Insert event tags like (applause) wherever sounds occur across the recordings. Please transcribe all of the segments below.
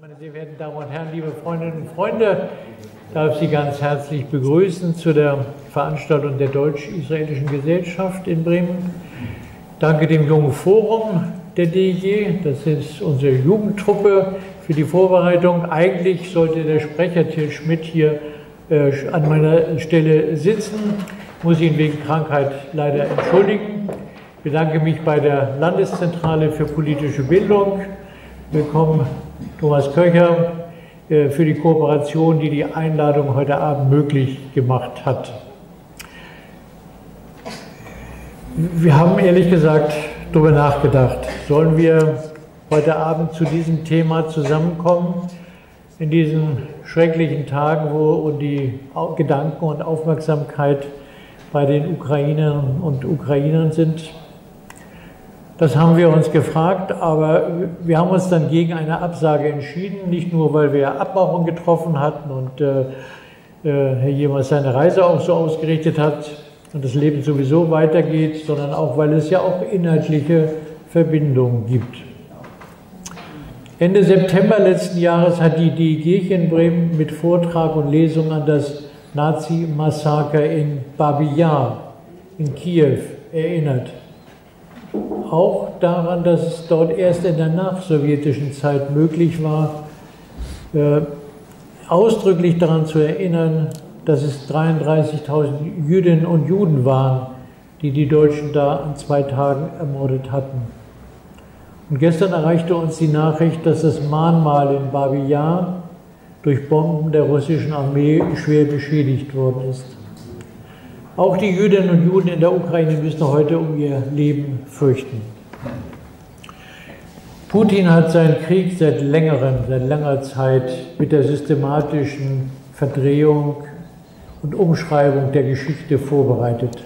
Meine sehr verehrten Damen und Herren, liebe Freundinnen und Freunde, ich darf Sie ganz herzlich begrüßen zu der Veranstaltung der Deutsch-Israelischen Gesellschaft in Bremen. Danke dem Jungen Forum der DG, das ist unsere Jugendtruppe für die Vorbereitung. Eigentlich sollte der Sprecher Till Schmidt hier äh, an meiner Stelle sitzen, muss ihn wegen Krankheit leider entschuldigen. Ich bedanke mich bei der Landeszentrale für politische Bildung. Willkommen, Thomas Köcher, äh, für die Kooperation, die die Einladung heute Abend möglich gemacht hat. Wir haben ehrlich gesagt darüber nachgedacht, sollen wir heute Abend zu diesem Thema zusammenkommen, in diesen schrecklichen Tagen, wo die Gedanken und Aufmerksamkeit bei den Ukrainern und Ukrainern sind. Das haben wir uns gefragt, aber wir haben uns dann gegen eine Absage entschieden, nicht nur, weil wir Abmachungen getroffen hatten und äh, äh Herr Jemers seine Reise auch so ausgerichtet hat und das Leben sowieso weitergeht, sondern auch, weil es ja auch inhaltliche Verbindungen gibt. Ende September letzten Jahres hat die DEG in Bremen mit Vortrag und Lesung an das Nazi-Massaker in Babi Yar in Kiew erinnert. Auch daran, dass es dort erst in der nachsowjetischen Zeit möglich war, äh, ausdrücklich daran zu erinnern, dass es 33.000 Jüdinnen und Juden waren, die die Deutschen da an zwei Tagen ermordet hatten. Und gestern erreichte uns die Nachricht, dass das Mahnmal in Babi Yar durch Bomben der russischen Armee schwer beschädigt worden ist. Auch die Jüdinnen und Juden in der Ukraine müssen heute um ihr Leben fürchten. Putin hat seinen Krieg seit längerem, seit langer Zeit mit der systematischen Verdrehung und Umschreibung der Geschichte vorbereitet.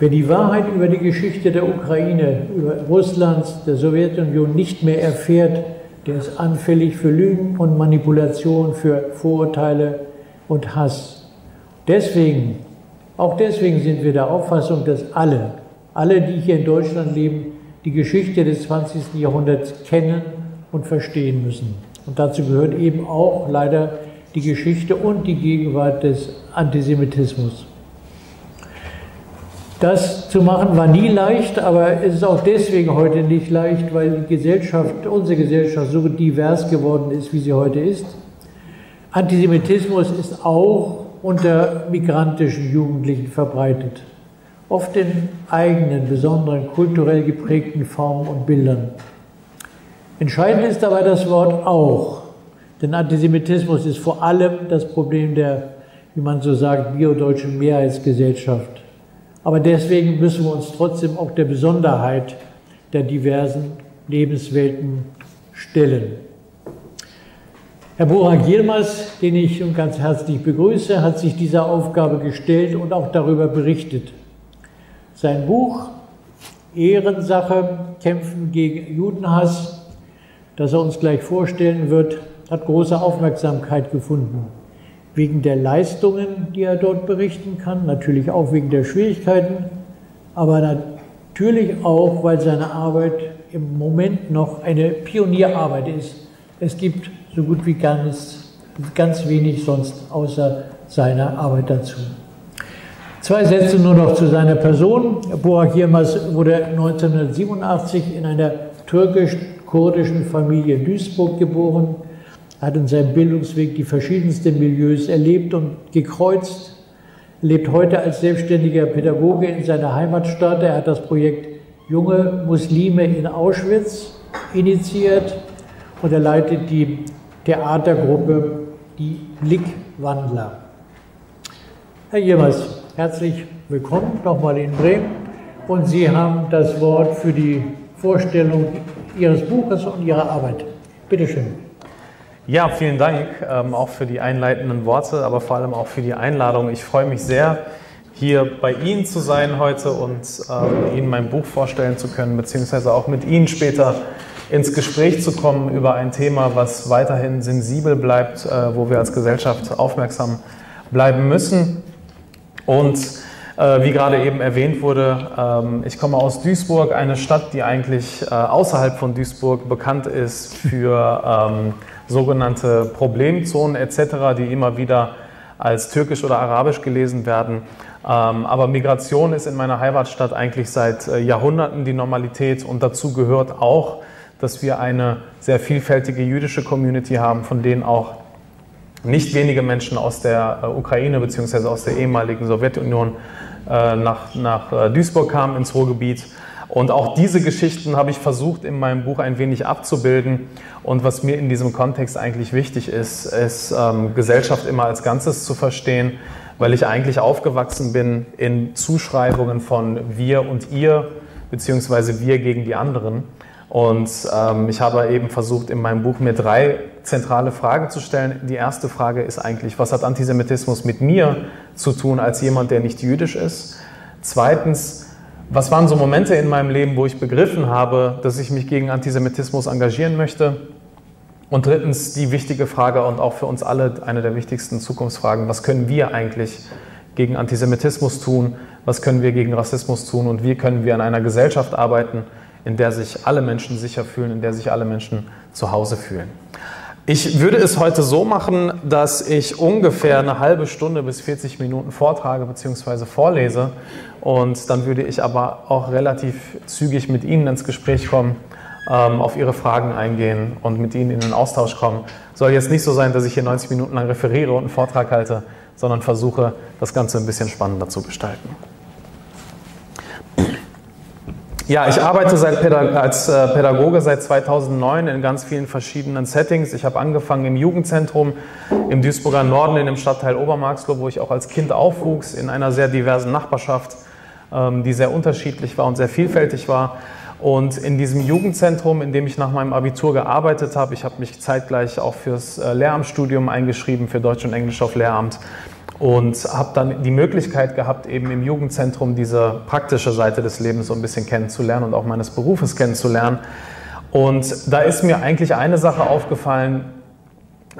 Wer die Wahrheit über die Geschichte der Ukraine, über Russlands, der Sowjetunion nicht mehr erfährt, der ist anfällig für Lügen und Manipulation, für Vorurteile und Hass. Deswegen, auch deswegen sind wir der Auffassung, dass alle, alle, die hier in Deutschland leben, die Geschichte des 20. Jahrhunderts kennen und verstehen müssen. Und dazu gehört eben auch leider die Geschichte und die Gegenwart des Antisemitismus. Das zu machen war nie leicht, aber es ist auch deswegen heute nicht leicht, weil die Gesellschaft, unsere Gesellschaft so divers geworden ist, wie sie heute ist. Antisemitismus ist auch unter migrantischen Jugendlichen verbreitet, oft in eigenen, besonderen, kulturell geprägten Formen und Bildern. Entscheidend ist dabei das Wort auch, denn Antisemitismus ist vor allem das Problem der, wie man so sagt, biodeutschen Mehrheitsgesellschaft. Aber deswegen müssen wir uns trotzdem auch der Besonderheit der diversen Lebenswelten stellen. Herr Burak Yilmaz, den ich ganz herzlich begrüße, hat sich dieser Aufgabe gestellt und auch darüber berichtet. Sein Buch Ehrensache, Kämpfen gegen Judenhass, das er uns gleich vorstellen wird, hat große Aufmerksamkeit gefunden wegen der Leistungen, die er dort berichten kann, natürlich auch wegen der Schwierigkeiten, aber natürlich auch, weil seine Arbeit im Moment noch eine Pionierarbeit ist. Es gibt so gut wie ganz, ganz wenig sonst außer seiner Arbeit dazu. Zwei Sätze nur noch zu seiner Person. Burak Yilmaz wurde 1987 in einer türkisch-kurdischen Familie in Duisburg geboren hat in seinem Bildungsweg die verschiedensten Milieus erlebt und gekreuzt, lebt heute als selbstständiger Pädagoge in seiner Heimatstadt. Er hat das Projekt Junge Muslime in Auschwitz initiiert und er leitet die Theatergruppe Die Blickwandler. Herr Jemers, herzlich willkommen nochmal in Bremen und Sie haben das Wort für die Vorstellung Ihres Buches und Ihrer Arbeit. Bitte schön. Ja, vielen Dank ähm, auch für die einleitenden Worte, aber vor allem auch für die Einladung. Ich freue mich sehr, hier bei Ihnen zu sein heute und ähm, Ihnen mein Buch vorstellen zu können, beziehungsweise auch mit Ihnen später ins Gespräch zu kommen über ein Thema, was weiterhin sensibel bleibt, äh, wo wir als Gesellschaft aufmerksam bleiben müssen. Und Äh, wie gerade eben erwähnt wurde, ähm, ich komme aus Duisburg, eine Stadt, die eigentlich äh, außerhalb von Duisburg bekannt ist für ähm, sogenannte Problemzonen etc., die immer wieder als türkisch oder arabisch gelesen werden. Ähm, aber Migration ist in meiner Heimatstadt eigentlich seit äh, Jahrhunderten die Normalität und dazu gehört auch, dass wir eine sehr vielfältige jüdische Community haben, von denen auch nicht wenige Menschen aus der Ukraine bzw. aus der ehemaligen Sowjetunion äh, nach, nach äh, Duisburg kam, ins Ruhrgebiet. Und auch diese Geschichten habe ich versucht in meinem Buch ein wenig abzubilden. Und was mir in diesem Kontext eigentlich wichtig ist, ist ähm, Gesellschaft immer als Ganzes zu verstehen, weil ich eigentlich aufgewachsen bin in Zuschreibungen von wir und ihr, beziehungsweise wir gegen die anderen. Und ähm, ich habe eben versucht, in meinem Buch mir drei zentrale Fragen zu stellen. Die erste Frage ist eigentlich, was hat Antisemitismus mit mir zu tun als jemand, der nicht jüdisch ist? Zweitens, was waren so Momente in meinem Leben, wo ich begriffen habe, dass ich mich gegen Antisemitismus engagieren möchte? Und drittens, die wichtige Frage und auch für uns alle eine der wichtigsten Zukunftsfragen, was können wir eigentlich gegen Antisemitismus tun? Was können wir gegen Rassismus tun? Und wie können wir an einer Gesellschaft arbeiten, in der sich alle Menschen sicher fühlen, in der sich alle Menschen zu Hause fühlen. Ich würde es heute so machen, dass ich ungefähr eine halbe Stunde bis 40 Minuten vortrage bzw. vorlese und dann würde ich aber auch relativ zügig mit Ihnen ins Gespräch kommen, ähm, auf Ihre Fragen eingehen und mit Ihnen in den Austausch kommen. Soll jetzt nicht so sein, dass ich hier 90 Minuten lang referiere und einen Vortrag halte, sondern versuche, das Ganze ein bisschen spannender zu gestalten. Ja, ich arbeite als äh, Pädagoge seit 2009 in ganz vielen verschiedenen Settings. Ich habe angefangen im Jugendzentrum im Duisburger Norden in dem Stadtteil Obermarxloh, wo ich auch als Kind aufwuchs, in einer sehr diversen Nachbarschaft, ähm, die sehr unterschiedlich war und sehr vielfältig war. Und in diesem Jugendzentrum, in dem ich nach meinem Abitur gearbeitet habe, ich habe mich zeitgleich auch fürs äh, Lehramtsstudium eingeschrieben, für Deutsch und Englisch auf Lehramt und habe dann die Möglichkeit gehabt, eben im Jugendzentrum diese praktische Seite des Lebens so ein bisschen kennenzulernen und auch meines Berufes kennenzulernen. Und da ist mir eigentlich eine Sache aufgefallen,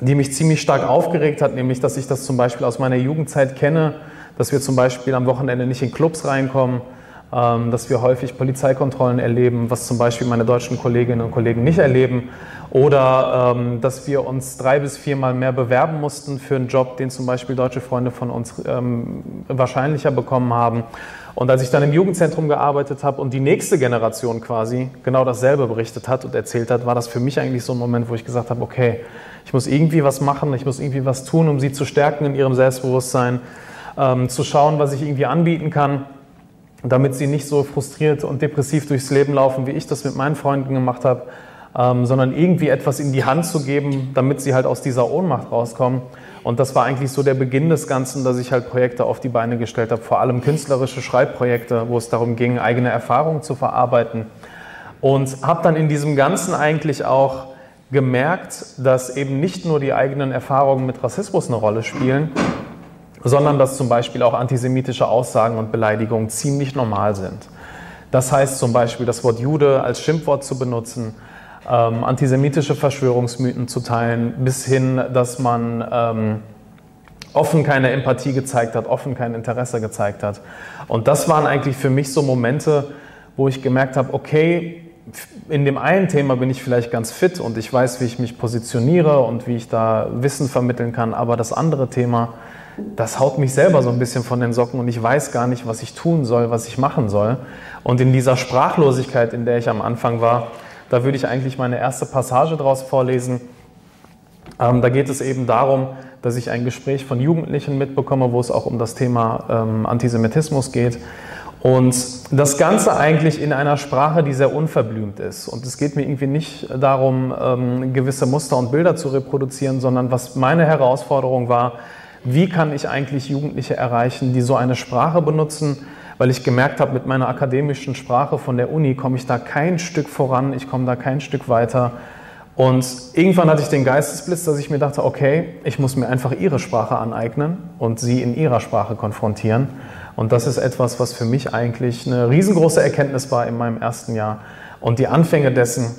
die mich ziemlich stark aufgeregt hat, nämlich dass ich das zum Beispiel aus meiner Jugendzeit kenne, dass wir zum Beispiel am Wochenende nicht in Clubs reinkommen, dass wir häufig Polizeikontrollen erleben, was zum Beispiel meine deutschen Kolleginnen und Kollegen nicht erleben oder ähm, dass wir uns drei bis viermal mehr bewerben mussten für einen Job, den zum Beispiel deutsche Freunde von uns ähm, wahrscheinlicher bekommen haben. Und als ich dann im Jugendzentrum gearbeitet habe und die nächste Generation quasi genau dasselbe berichtet hat und erzählt hat, war das für mich eigentlich so ein Moment, wo ich gesagt habe, okay, ich muss irgendwie was machen, ich muss irgendwie was tun, um sie zu stärken in ihrem Selbstbewusstsein, ähm, zu schauen, was ich irgendwie anbieten kann, damit sie nicht so frustriert und depressiv durchs Leben laufen, wie ich das mit meinen Freunden gemacht habe ähm, sondern irgendwie etwas in die Hand zu geben, damit sie halt aus dieser Ohnmacht rauskommen. Und das war eigentlich so der Beginn des Ganzen, dass ich halt Projekte auf die Beine gestellt habe, vor allem künstlerische Schreibprojekte, wo es darum ging, eigene Erfahrungen zu verarbeiten. Und habe dann in diesem Ganzen eigentlich auch gemerkt, dass eben nicht nur die eigenen Erfahrungen mit Rassismus eine Rolle spielen, sondern dass zum Beispiel auch antisemitische Aussagen und Beleidigungen ziemlich normal sind. Das heißt zum Beispiel das Wort Jude als Schimpfwort zu benutzen, ähm, antisemitische Verschwörungsmythen zu teilen, bis hin, dass man ähm, offen keine Empathie gezeigt hat, offen kein Interesse gezeigt hat. Und das waren eigentlich für mich so Momente, wo ich gemerkt habe, okay, in dem einen Thema bin ich vielleicht ganz fit und ich weiß, wie ich mich positioniere und wie ich da Wissen vermitteln kann, aber das andere Thema, das haut mich selber so ein bisschen von den Socken und ich weiß gar nicht, was ich tun soll, was ich machen soll. Und in dieser Sprachlosigkeit, in der ich am Anfang war, da würde ich eigentlich meine erste Passage daraus vorlesen. Ähm, da geht es eben darum, dass ich ein Gespräch von Jugendlichen mitbekomme, wo es auch um das Thema ähm, Antisemitismus geht. Und das Ganze eigentlich in einer Sprache, die sehr unverblümt ist. Und es geht mir irgendwie nicht darum, ähm, gewisse Muster und Bilder zu reproduzieren, sondern was meine Herausforderung war, wie kann ich eigentlich Jugendliche erreichen, die so eine Sprache benutzen, weil ich gemerkt habe, mit meiner akademischen Sprache von der Uni komme ich da kein Stück voran, ich komme da kein Stück weiter. Und irgendwann hatte ich den Geistesblitz, dass ich mir dachte, okay, ich muss mir einfach ihre Sprache aneignen und sie in ihrer Sprache konfrontieren. Und das ist etwas, was für mich eigentlich eine riesengroße Erkenntnis war in meinem ersten Jahr. Und die Anfänge dessen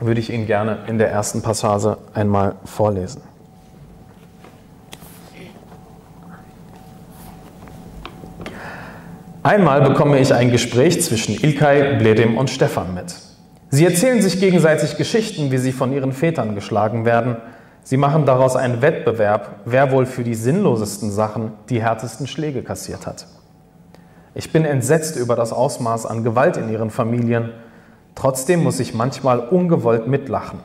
würde ich Ihnen gerne in der ersten Passage einmal vorlesen. Einmal bekomme ich ein Gespräch zwischen Ilkay, Bledim und Stefan mit. Sie erzählen sich gegenseitig Geschichten, wie sie von ihren Vätern geschlagen werden. Sie machen daraus einen Wettbewerb, wer wohl für die sinnlosesten Sachen die härtesten Schläge kassiert hat. Ich bin entsetzt über das Ausmaß an Gewalt in ihren Familien. Trotzdem muss ich manchmal ungewollt mitlachen.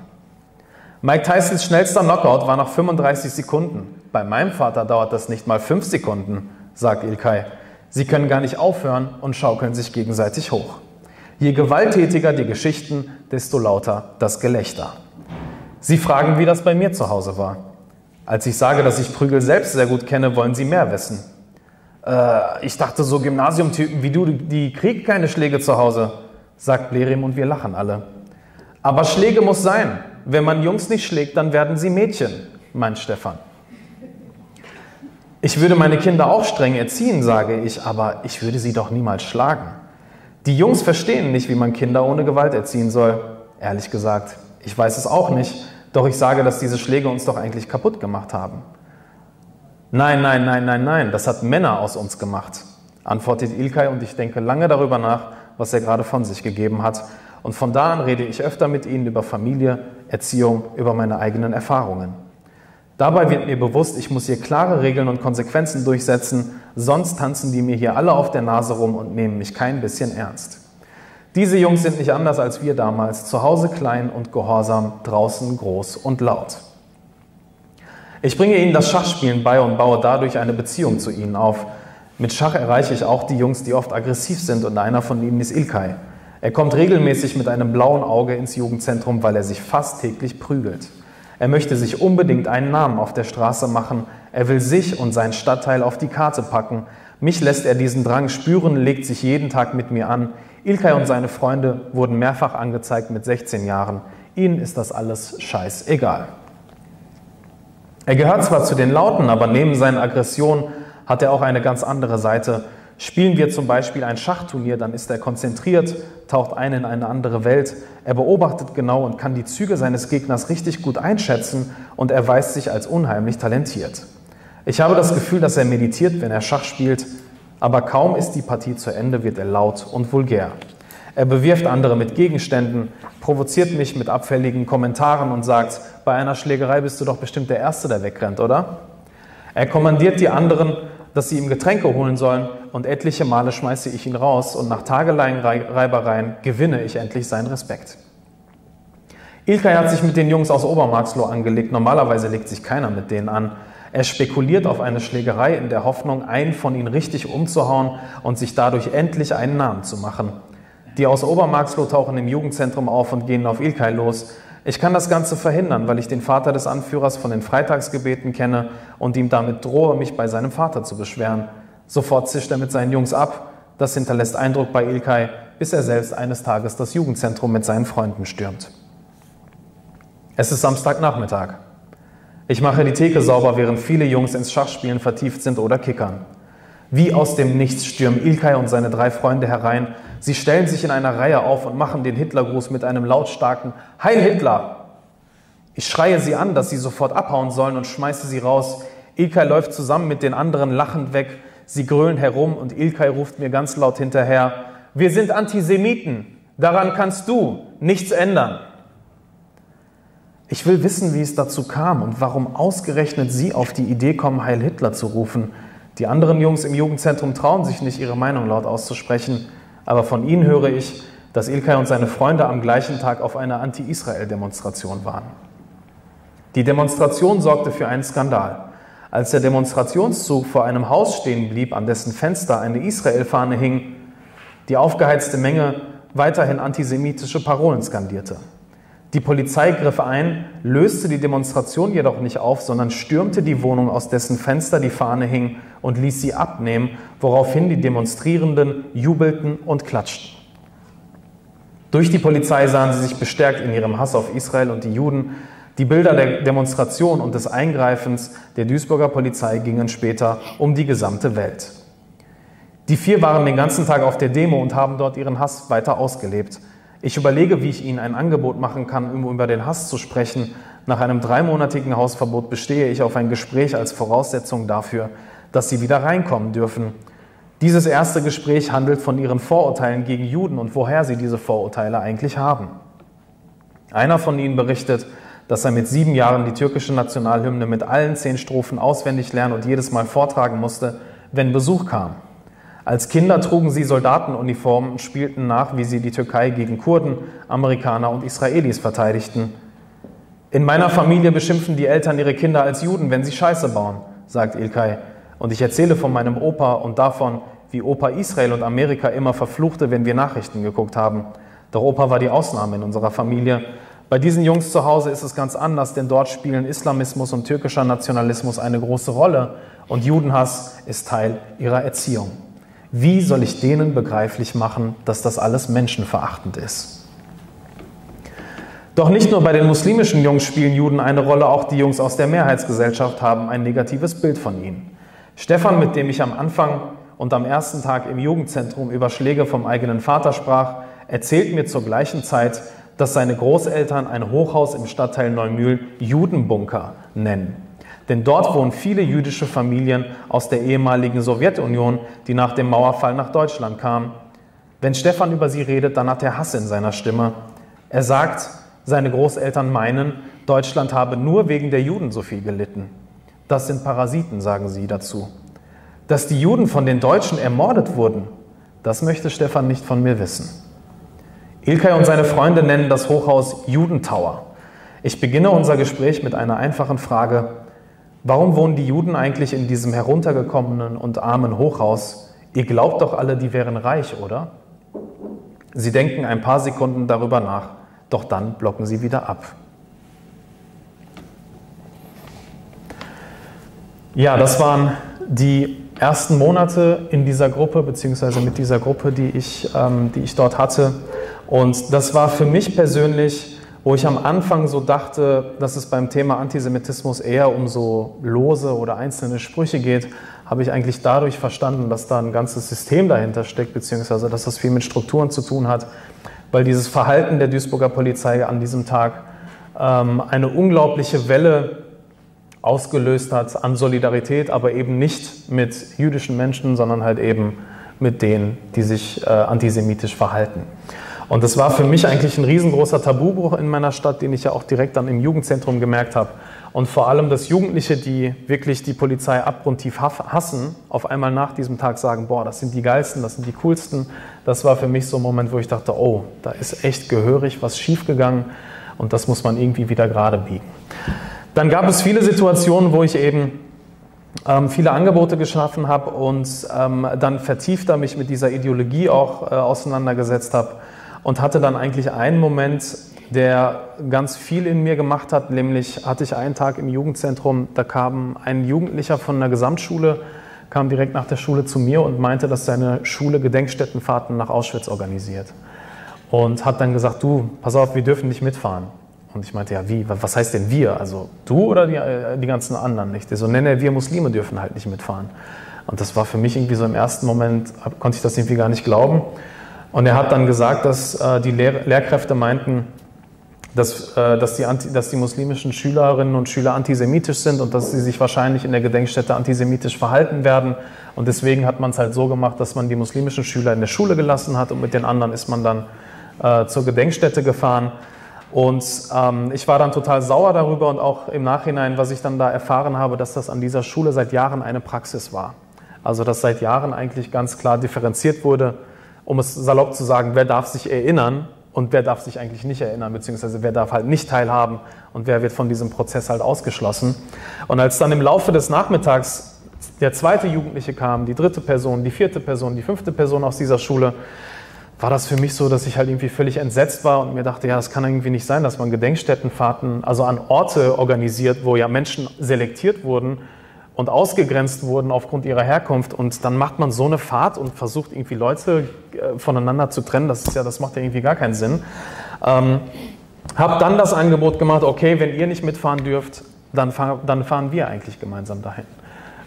Mike Tysons schnellster Knockout war nach 35 Sekunden. Bei meinem Vater dauert das nicht mal 5 Sekunden, sagt Ilkay. Sie können gar nicht aufhören und schaukeln sich gegenseitig hoch. Je gewalttätiger die Geschichten, desto lauter das Gelächter. Sie fragen, wie das bei mir zu Hause war. Als ich sage, dass ich Prügel selbst sehr gut kenne, wollen Sie mehr wissen. Äh, ich dachte, so Gymnasiumtypen wie du, die kriegen keine Schläge zu Hause, sagt Blerim und wir lachen alle. Aber Schläge muss sein. Wenn man Jungs nicht schlägt, dann werden sie Mädchen, meint Stefan. Ich würde meine Kinder auch streng erziehen, sage ich, aber ich würde sie doch niemals schlagen. Die Jungs verstehen nicht, wie man Kinder ohne Gewalt erziehen soll. Ehrlich gesagt, ich weiß es auch nicht, doch ich sage, dass diese Schläge uns doch eigentlich kaputt gemacht haben. Nein, nein, nein, nein, nein, das hat Männer aus uns gemacht, antwortet Ilkay und ich denke lange darüber nach, was er gerade von sich gegeben hat. Und von da an rede ich öfter mit ihnen über Familie, Erziehung, über meine eigenen Erfahrungen. Dabei wird mir bewusst, ich muss hier klare Regeln und Konsequenzen durchsetzen, sonst tanzen die mir hier alle auf der Nase rum und nehmen mich kein bisschen ernst. Diese Jungs sind nicht anders als wir damals, zu Hause klein und gehorsam, draußen groß und laut. Ich bringe ihnen das Schachspielen bei und baue dadurch eine Beziehung zu ihnen auf. Mit Schach erreiche ich auch die Jungs, die oft aggressiv sind und einer von ihnen ist Ilkay. Er kommt regelmäßig mit einem blauen Auge ins Jugendzentrum, weil er sich fast täglich prügelt. Er möchte sich unbedingt einen Namen auf der Straße machen. Er will sich und seinen Stadtteil auf die Karte packen. Mich lässt er diesen Drang spüren, legt sich jeden Tag mit mir an. Ilkay und seine Freunde wurden mehrfach angezeigt mit 16 Jahren. Ihnen ist das alles scheißegal. Er gehört zwar zu den Lauten, aber neben seinen Aggressionen hat er auch eine ganz andere Seite. Spielen wir zum Beispiel ein Schachturnier, dann ist er konzentriert, taucht ein in eine andere Welt. Er beobachtet genau und kann die Züge seines Gegners richtig gut einschätzen und erweist sich als unheimlich talentiert. Ich habe das Gefühl, dass er meditiert, wenn er Schach spielt, aber kaum ist die Partie zu Ende, wird er laut und vulgär. Er bewirft andere mit Gegenständen, provoziert mich mit abfälligen Kommentaren und sagt, bei einer Schlägerei bist du doch bestimmt der Erste, der wegrennt, oder? Er kommandiert die anderen, dass sie ihm Getränke holen sollen und etliche Male schmeiße ich ihn raus und nach tagelangen Reibereien gewinne ich endlich seinen Respekt. Ilkay hat sich mit den Jungs aus Obermarxloh angelegt. Normalerweise legt sich keiner mit denen an. Er spekuliert auf eine Schlägerei in der Hoffnung, einen von ihnen richtig umzuhauen und sich dadurch endlich einen Namen zu machen. Die aus Obermarxloh tauchen im Jugendzentrum auf und gehen auf Ilkay los. Ich kann das Ganze verhindern, weil ich den Vater des Anführers von den Freitagsgebeten kenne und ihm damit drohe, mich bei seinem Vater zu beschweren. Sofort zischt er mit seinen Jungs ab. Das hinterlässt Eindruck bei Ilkay, bis er selbst eines Tages das Jugendzentrum mit seinen Freunden stürmt. Es ist Samstagnachmittag. Ich mache die Theke sauber, während viele Jungs ins Schachspielen vertieft sind oder kickern. Wie aus dem Nichts stürmen Ilkay und seine drei Freunde herein. Sie stellen sich in einer Reihe auf und machen den Hitlergruß mit einem lautstarken Heil Hitler! Ich schreie sie an, dass sie sofort abhauen sollen und schmeiße sie raus. Ilkay läuft zusammen mit den anderen lachend weg. Sie grölen herum und Ilkay ruft mir ganz laut hinterher, wir sind Antisemiten, daran kannst du nichts ändern. Ich will wissen, wie es dazu kam und warum ausgerechnet Sie auf die Idee kommen, Heil Hitler zu rufen. Die anderen Jungs im Jugendzentrum trauen sich nicht, ihre Meinung laut auszusprechen, aber von ihnen höre ich, dass Ilkay und seine Freunde am gleichen Tag auf einer Anti-Israel-Demonstration waren. Die Demonstration sorgte für einen Skandal. Als der Demonstrationszug vor einem Haus stehen blieb, an dessen Fenster eine Israel-Fahne hing, die aufgeheizte Menge weiterhin antisemitische Parolen skandierte. Die Polizei griff ein, löste die Demonstration jedoch nicht auf, sondern stürmte die Wohnung, aus dessen Fenster die Fahne hing, und ließ sie abnehmen, woraufhin die Demonstrierenden jubelten und klatschten. Durch die Polizei sahen sie sich bestärkt in ihrem Hass auf Israel und die Juden. Die Bilder der Demonstration und des Eingreifens der Duisburger Polizei gingen später um die gesamte Welt. Die vier waren den ganzen Tag auf der Demo und haben dort ihren Hass weiter ausgelebt. Ich überlege, wie ich Ihnen ein Angebot machen kann, um über den Hass zu sprechen. Nach einem dreimonatigen Hausverbot bestehe ich auf ein Gespräch als Voraussetzung dafür, dass Sie wieder reinkommen dürfen. Dieses erste Gespräch handelt von ihren Vorurteilen gegen Juden und woher sie diese Vorurteile eigentlich haben. Einer von ihnen berichtet, dass er mit sieben Jahren die türkische Nationalhymne mit allen zehn Strophen auswendig lernen und jedes Mal vortragen musste, wenn Besuch kam. Als Kinder trugen sie Soldatenuniformen und spielten nach, wie sie die Türkei gegen Kurden, Amerikaner und Israelis verteidigten. In meiner Familie beschimpfen die Eltern ihre Kinder als Juden, wenn sie Scheiße bauen, sagt Ilkay. Und ich erzähle von meinem Opa und davon, wie Opa Israel und Amerika immer verfluchte, wenn wir Nachrichten geguckt haben. Doch Opa war die Ausnahme in unserer Familie. Bei diesen Jungs zu Hause ist es ganz anders, denn dort spielen Islamismus und türkischer Nationalismus eine große Rolle und Judenhass ist Teil ihrer Erziehung. Wie soll ich denen begreiflich machen, dass das alles menschenverachtend ist? Doch nicht nur bei den muslimischen Jungs spielen Juden eine Rolle, auch die Jungs aus der Mehrheitsgesellschaft haben ein negatives Bild von ihnen. Stefan, mit dem ich am Anfang und am ersten Tag im Jugendzentrum über Schläge vom eigenen Vater sprach, erzählt mir zur gleichen Zeit, dass seine Großeltern ein Hochhaus im Stadtteil Neumühl Judenbunker nennen. Denn dort wohnen viele jüdische Familien aus der ehemaligen Sowjetunion, die nach dem Mauerfall nach Deutschland kamen. Wenn Stefan über sie redet, dann hat er Hass in seiner Stimme. Er sagt, seine Großeltern meinen, Deutschland habe nur wegen der Juden so viel gelitten. Das sind Parasiten, sagen sie dazu. Dass die Juden von den Deutschen ermordet wurden, das möchte Stefan nicht von mir wissen. Ilkay und seine Freunde nennen das Hochhaus Judentower. Ich beginne unser Gespräch mit einer einfachen Frage. Warum wohnen die Juden eigentlich in diesem heruntergekommenen und armen Hochhaus? Ihr glaubt doch alle, die wären reich, oder? Sie denken ein paar Sekunden darüber nach, doch dann blocken sie wieder ab. Ja, das waren die ersten Monate in dieser Gruppe, beziehungsweise mit dieser Gruppe, die ich, ähm, die ich dort hatte. Und das war für mich persönlich, wo ich am Anfang so dachte, dass es beim Thema Antisemitismus eher um so lose oder einzelne Sprüche geht, habe ich eigentlich dadurch verstanden, dass da ein ganzes System dahinter steckt, beziehungsweise dass das viel mit Strukturen zu tun hat, weil dieses Verhalten der Duisburger Polizei an diesem Tag ähm, eine unglaubliche Welle ausgelöst hat an Solidarität, aber eben nicht mit jüdischen Menschen, sondern halt eben mit denen, die sich äh, antisemitisch verhalten. Und das war für mich eigentlich ein riesengroßer Tabubruch in meiner Stadt, den ich ja auch direkt dann im Jugendzentrum gemerkt habe. Und vor allem, dass Jugendliche, die wirklich die Polizei abgrundtief hassen, auf einmal nach diesem Tag sagen, boah, das sind die geilsten, das sind die coolsten. Das war für mich so ein Moment, wo ich dachte, oh, da ist echt gehörig was schiefgegangen und das muss man irgendwie wieder gerade biegen. Dann gab es viele Situationen, wo ich eben ähm, viele Angebote geschaffen habe und ähm, dann vertiefter mich mit dieser Ideologie auch äh, auseinandergesetzt habe und hatte dann eigentlich einen Moment, der ganz viel in mir gemacht hat, nämlich hatte ich einen Tag im Jugendzentrum, da kam ein Jugendlicher von einer Gesamtschule, kam direkt nach der Schule zu mir und meinte, dass seine Schule Gedenkstättenfahrten nach Auschwitz organisiert. Und hat dann gesagt, du, pass auf, wir dürfen nicht mitfahren. Und ich meinte, ja, wie, was heißt denn wir? Also du oder die, äh, die ganzen anderen nicht? so, nenne wir Muslime dürfen halt nicht mitfahren. Und das war für mich irgendwie so im ersten Moment, konnte ich das irgendwie gar nicht glauben. Und er hat dann gesagt, dass äh, die Lehr Lehrkräfte meinten, dass, äh, dass, die Anti dass die muslimischen Schülerinnen und Schüler antisemitisch sind und dass sie sich wahrscheinlich in der Gedenkstätte antisemitisch verhalten werden. Und deswegen hat man es halt so gemacht, dass man die muslimischen Schüler in der Schule gelassen hat und mit den anderen ist man dann äh, zur Gedenkstätte gefahren. Und ähm, ich war dann total sauer darüber und auch im Nachhinein, was ich dann da erfahren habe, dass das an dieser Schule seit Jahren eine Praxis war. Also dass seit Jahren eigentlich ganz klar differenziert wurde, um es salopp zu sagen, wer darf sich erinnern und wer darf sich eigentlich nicht erinnern, beziehungsweise wer darf halt nicht teilhaben und wer wird von diesem Prozess halt ausgeschlossen. Und als dann im Laufe des Nachmittags der zweite Jugendliche kam, die dritte Person, die vierte Person, die fünfte Person aus dieser Schule, war das für mich so, dass ich halt irgendwie völlig entsetzt war und mir dachte, ja, das kann irgendwie nicht sein, dass man Gedenkstättenfahrten, also an Orte organisiert, wo ja Menschen selektiert wurden und ausgegrenzt wurden aufgrund ihrer Herkunft und dann macht man so eine Fahrt und versucht irgendwie Leute äh, voneinander zu trennen, das ist ja, das macht ja irgendwie gar keinen Sinn. Ähm, hab dann das Angebot gemacht, okay, wenn ihr nicht mitfahren dürft, dann, fahr, dann fahren wir eigentlich gemeinsam dahin.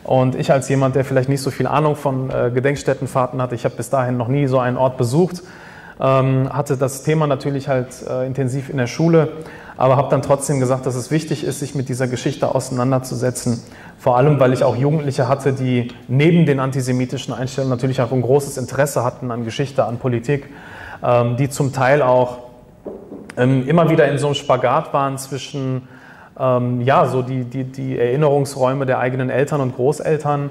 Und ich als jemand, der vielleicht nicht so viel Ahnung von äh, Gedenkstättenfahrten hatte, ich habe bis dahin noch nie so einen Ort besucht, ähm, hatte das Thema natürlich halt äh, intensiv in der Schule, aber habe dann trotzdem gesagt, dass es wichtig ist, sich mit dieser Geschichte auseinanderzusetzen Vor allem, weil ich auch Jugendliche hatte, die neben den antisemitischen Einstellungen natürlich auch ein großes Interesse hatten an Geschichte, an Politik, ähm, die zum Teil auch ähm, immer wieder in so einem Spagat waren zwischen ähm, ja, so die, die, die Erinnerungsräume der eigenen Eltern und Großeltern,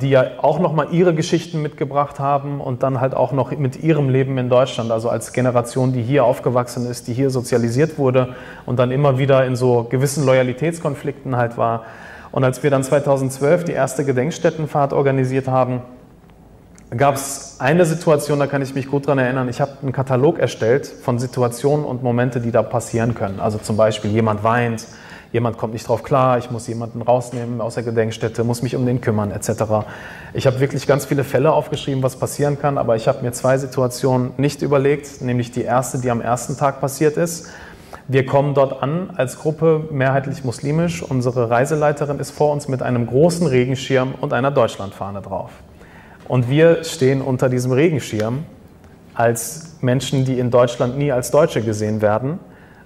die ja auch nochmal ihre Geschichten mitgebracht haben und dann halt auch noch mit ihrem Leben in Deutschland, also als Generation, die hier aufgewachsen ist, die hier sozialisiert wurde und dann immer wieder in so gewissen Loyalitätskonflikten halt war. Und als wir dann 2012 die erste Gedenkstättenfahrt organisiert haben, gab es eine Situation, da kann ich mich gut daran erinnern. Ich habe einen Katalog erstellt von Situationen und Momente, die da passieren können. Also zum Beispiel jemand weint, jemand kommt nicht drauf klar, ich muss jemanden rausnehmen aus der Gedenkstätte, muss mich um den kümmern etc. Ich habe wirklich ganz viele Fälle aufgeschrieben, was passieren kann, aber ich habe mir zwei Situationen nicht überlegt, nämlich die erste, die am ersten Tag passiert ist. Wir kommen dort an als Gruppe, mehrheitlich muslimisch. Unsere Reiseleiterin ist vor uns mit einem großen Regenschirm und einer Deutschlandfahne drauf. Und wir stehen unter diesem Regenschirm als Menschen, die in Deutschland nie als Deutsche gesehen werden.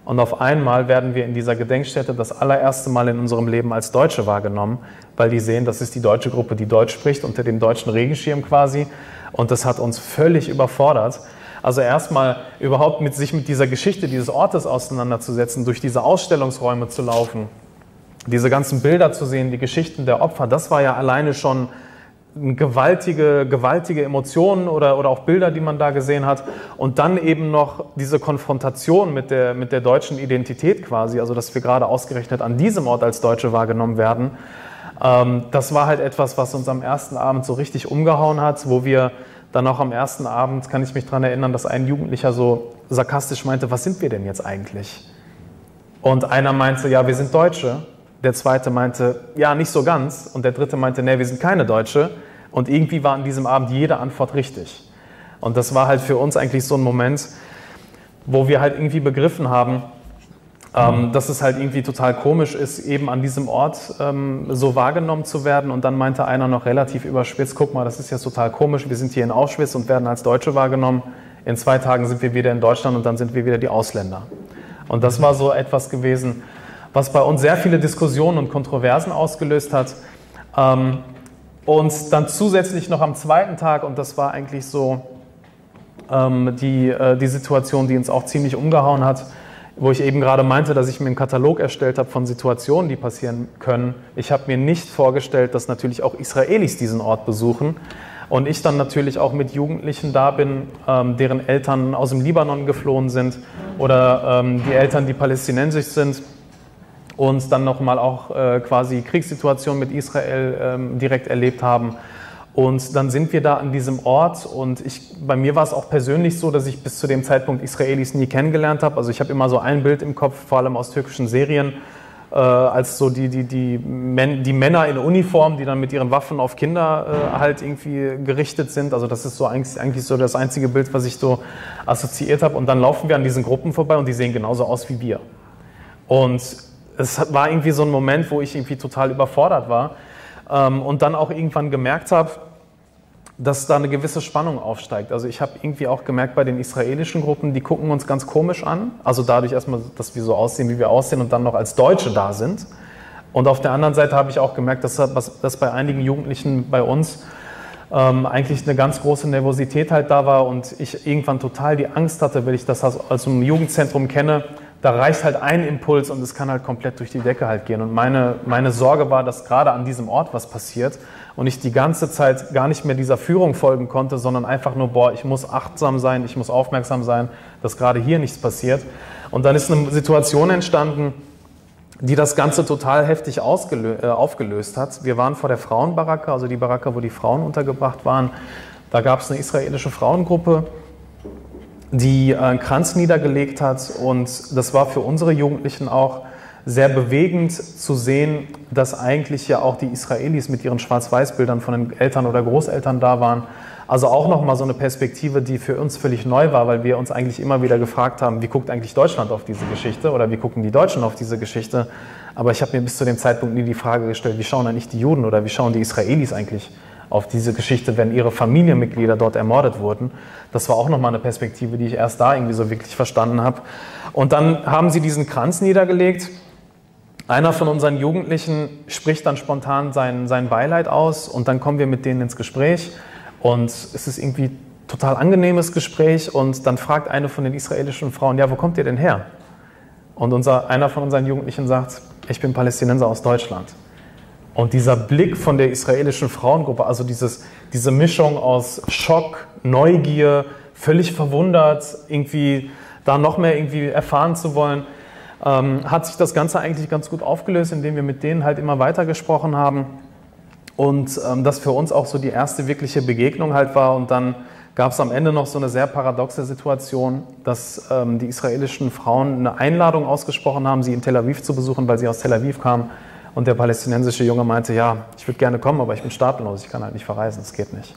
Und auf einmal werden wir in dieser Gedenkstätte das allererste Mal in unserem Leben als Deutsche wahrgenommen, weil die sehen, das ist die deutsche Gruppe, die Deutsch spricht, unter dem deutschen Regenschirm quasi. Und das hat uns völlig überfordert. Also erstmal überhaupt mit sich mit dieser Geschichte dieses Ortes auseinanderzusetzen, durch diese Ausstellungsräume zu laufen, diese ganzen Bilder zu sehen, die Geschichten der Opfer, das war ja alleine schon gewaltige, gewaltige Emotionen oder, oder auch Bilder, die man da gesehen hat. Und dann eben noch diese Konfrontation mit der, mit der deutschen Identität quasi, also dass wir gerade ausgerechnet an diesem Ort als Deutsche wahrgenommen werden. Ähm, das war halt etwas, was uns am ersten Abend so richtig umgehauen hat, wo wir dann auch am ersten Abend, kann ich mich daran erinnern, dass ein Jugendlicher so sarkastisch meinte, was sind wir denn jetzt eigentlich? Und einer meinte, ja, wir sind Deutsche. Der zweite meinte, ja, nicht so ganz. Und der dritte meinte, nee, wir sind keine Deutsche. Und irgendwie war an diesem Abend jede Antwort richtig. Und das war halt für uns eigentlich so ein Moment, wo wir halt irgendwie begriffen haben, ähm, dass es halt irgendwie total komisch ist, eben an diesem Ort ähm, so wahrgenommen zu werden. Und dann meinte einer noch relativ überspitzt, guck mal, das ist ja total komisch, wir sind hier in Auschwitz und werden als Deutsche wahrgenommen. In zwei Tagen sind wir wieder in Deutschland und dann sind wir wieder die Ausländer. Und das war so etwas gewesen, was bei uns sehr viele Diskussionen und Kontroversen ausgelöst hat. Ähm, und dann zusätzlich noch am zweiten Tag, und das war eigentlich so ähm, die, äh, die Situation, die uns auch ziemlich umgehauen hat, wo ich eben gerade meinte, dass ich mir einen Katalog erstellt habe von Situationen, die passieren können. Ich habe mir nicht vorgestellt, dass natürlich auch Israelis diesen Ort besuchen. Und ich dann natürlich auch mit Jugendlichen da bin, ähm, deren Eltern aus dem Libanon geflohen sind oder ähm, die Eltern, die palästinensisch sind und dann nochmal auch äh, quasi Kriegssituationen mit Israel ähm, direkt erlebt haben. Und dann sind wir da an diesem Ort und ich, bei mir war es auch persönlich so, dass ich bis zu dem Zeitpunkt Israelis nie kennengelernt habe. Also ich habe immer so ein Bild im Kopf, vor allem aus türkischen Serien, äh, als so die, die, die, die Männer in Uniform, die dann mit ihren Waffen auf Kinder äh, halt irgendwie gerichtet sind. Also das ist so eigentlich, eigentlich so das einzige Bild, was ich so assoziiert habe. Und dann laufen wir an diesen Gruppen vorbei und die sehen genauso aus wie wir. Und es war irgendwie so ein Moment, wo ich irgendwie total überfordert war und dann auch irgendwann gemerkt habe, dass da eine gewisse Spannung aufsteigt. Also ich habe irgendwie auch gemerkt bei den israelischen Gruppen, die gucken uns ganz komisch an. Also dadurch erstmal, dass wir so aussehen, wie wir aussehen und dann noch als Deutsche da sind. Und auf der anderen Seite habe ich auch gemerkt, dass, dass bei einigen Jugendlichen bei uns ähm, eigentlich eine ganz große Nervosität halt da war und ich irgendwann total die Angst hatte, wenn ich das aus einem Jugendzentrum kenne, da reicht halt ein Impuls und es kann halt komplett durch die Decke halt gehen. Und meine, meine Sorge war, dass gerade an diesem Ort was passiert und ich die ganze Zeit gar nicht mehr dieser Führung folgen konnte, sondern einfach nur, boah, ich muss achtsam sein, ich muss aufmerksam sein, dass gerade hier nichts passiert. Und dann ist eine Situation entstanden, die das Ganze total heftig äh, aufgelöst hat. Wir waren vor der Frauenbaracke, also die Baracke, wo die Frauen untergebracht waren. Da gab es eine israelische Frauengruppe, die einen Kranz niedergelegt hat. Und das war für unsere Jugendlichen auch sehr bewegend zu sehen, dass eigentlich ja auch die Israelis mit ihren Schwarz-Weiß-Bildern von den Eltern oder Großeltern da waren. Also auch nochmal so eine Perspektive, die für uns völlig neu war, weil wir uns eigentlich immer wieder gefragt haben, wie guckt eigentlich Deutschland auf diese Geschichte oder wie gucken die Deutschen auf diese Geschichte. Aber ich habe mir bis zu dem Zeitpunkt nie die Frage gestellt, wie schauen eigentlich die Juden oder wie schauen die Israelis eigentlich auf diese Geschichte, wenn ihre Familienmitglieder dort ermordet wurden. Das war auch nochmal eine Perspektive, die ich erst da irgendwie so wirklich verstanden habe. Und dann haben sie diesen Kranz niedergelegt. Einer von unseren Jugendlichen spricht dann spontan sein, sein Beileid aus und dann kommen wir mit denen ins Gespräch und es ist irgendwie total angenehmes Gespräch und dann fragt eine von den israelischen Frauen, ja, wo kommt ihr denn her? Und unser, einer von unseren Jugendlichen sagt, ich bin Palästinenser aus Deutschland. Und dieser Blick von der israelischen Frauengruppe, also dieses, diese Mischung aus Schock, Neugier, völlig verwundert, irgendwie da noch mehr irgendwie erfahren zu wollen, ähm, hat sich das Ganze eigentlich ganz gut aufgelöst, indem wir mit denen halt immer weiter gesprochen haben. Und ähm, das für uns auch so die erste wirkliche Begegnung halt war. Und dann gab es am Ende noch so eine sehr paradoxe Situation, dass ähm, die israelischen Frauen eine Einladung ausgesprochen haben, sie in Tel Aviv zu besuchen, weil sie aus Tel Aviv kamen. Und der palästinensische Junge meinte, ja, ich würde gerne kommen, aber ich bin staatenlos, ich kann halt nicht verreisen, das geht nicht.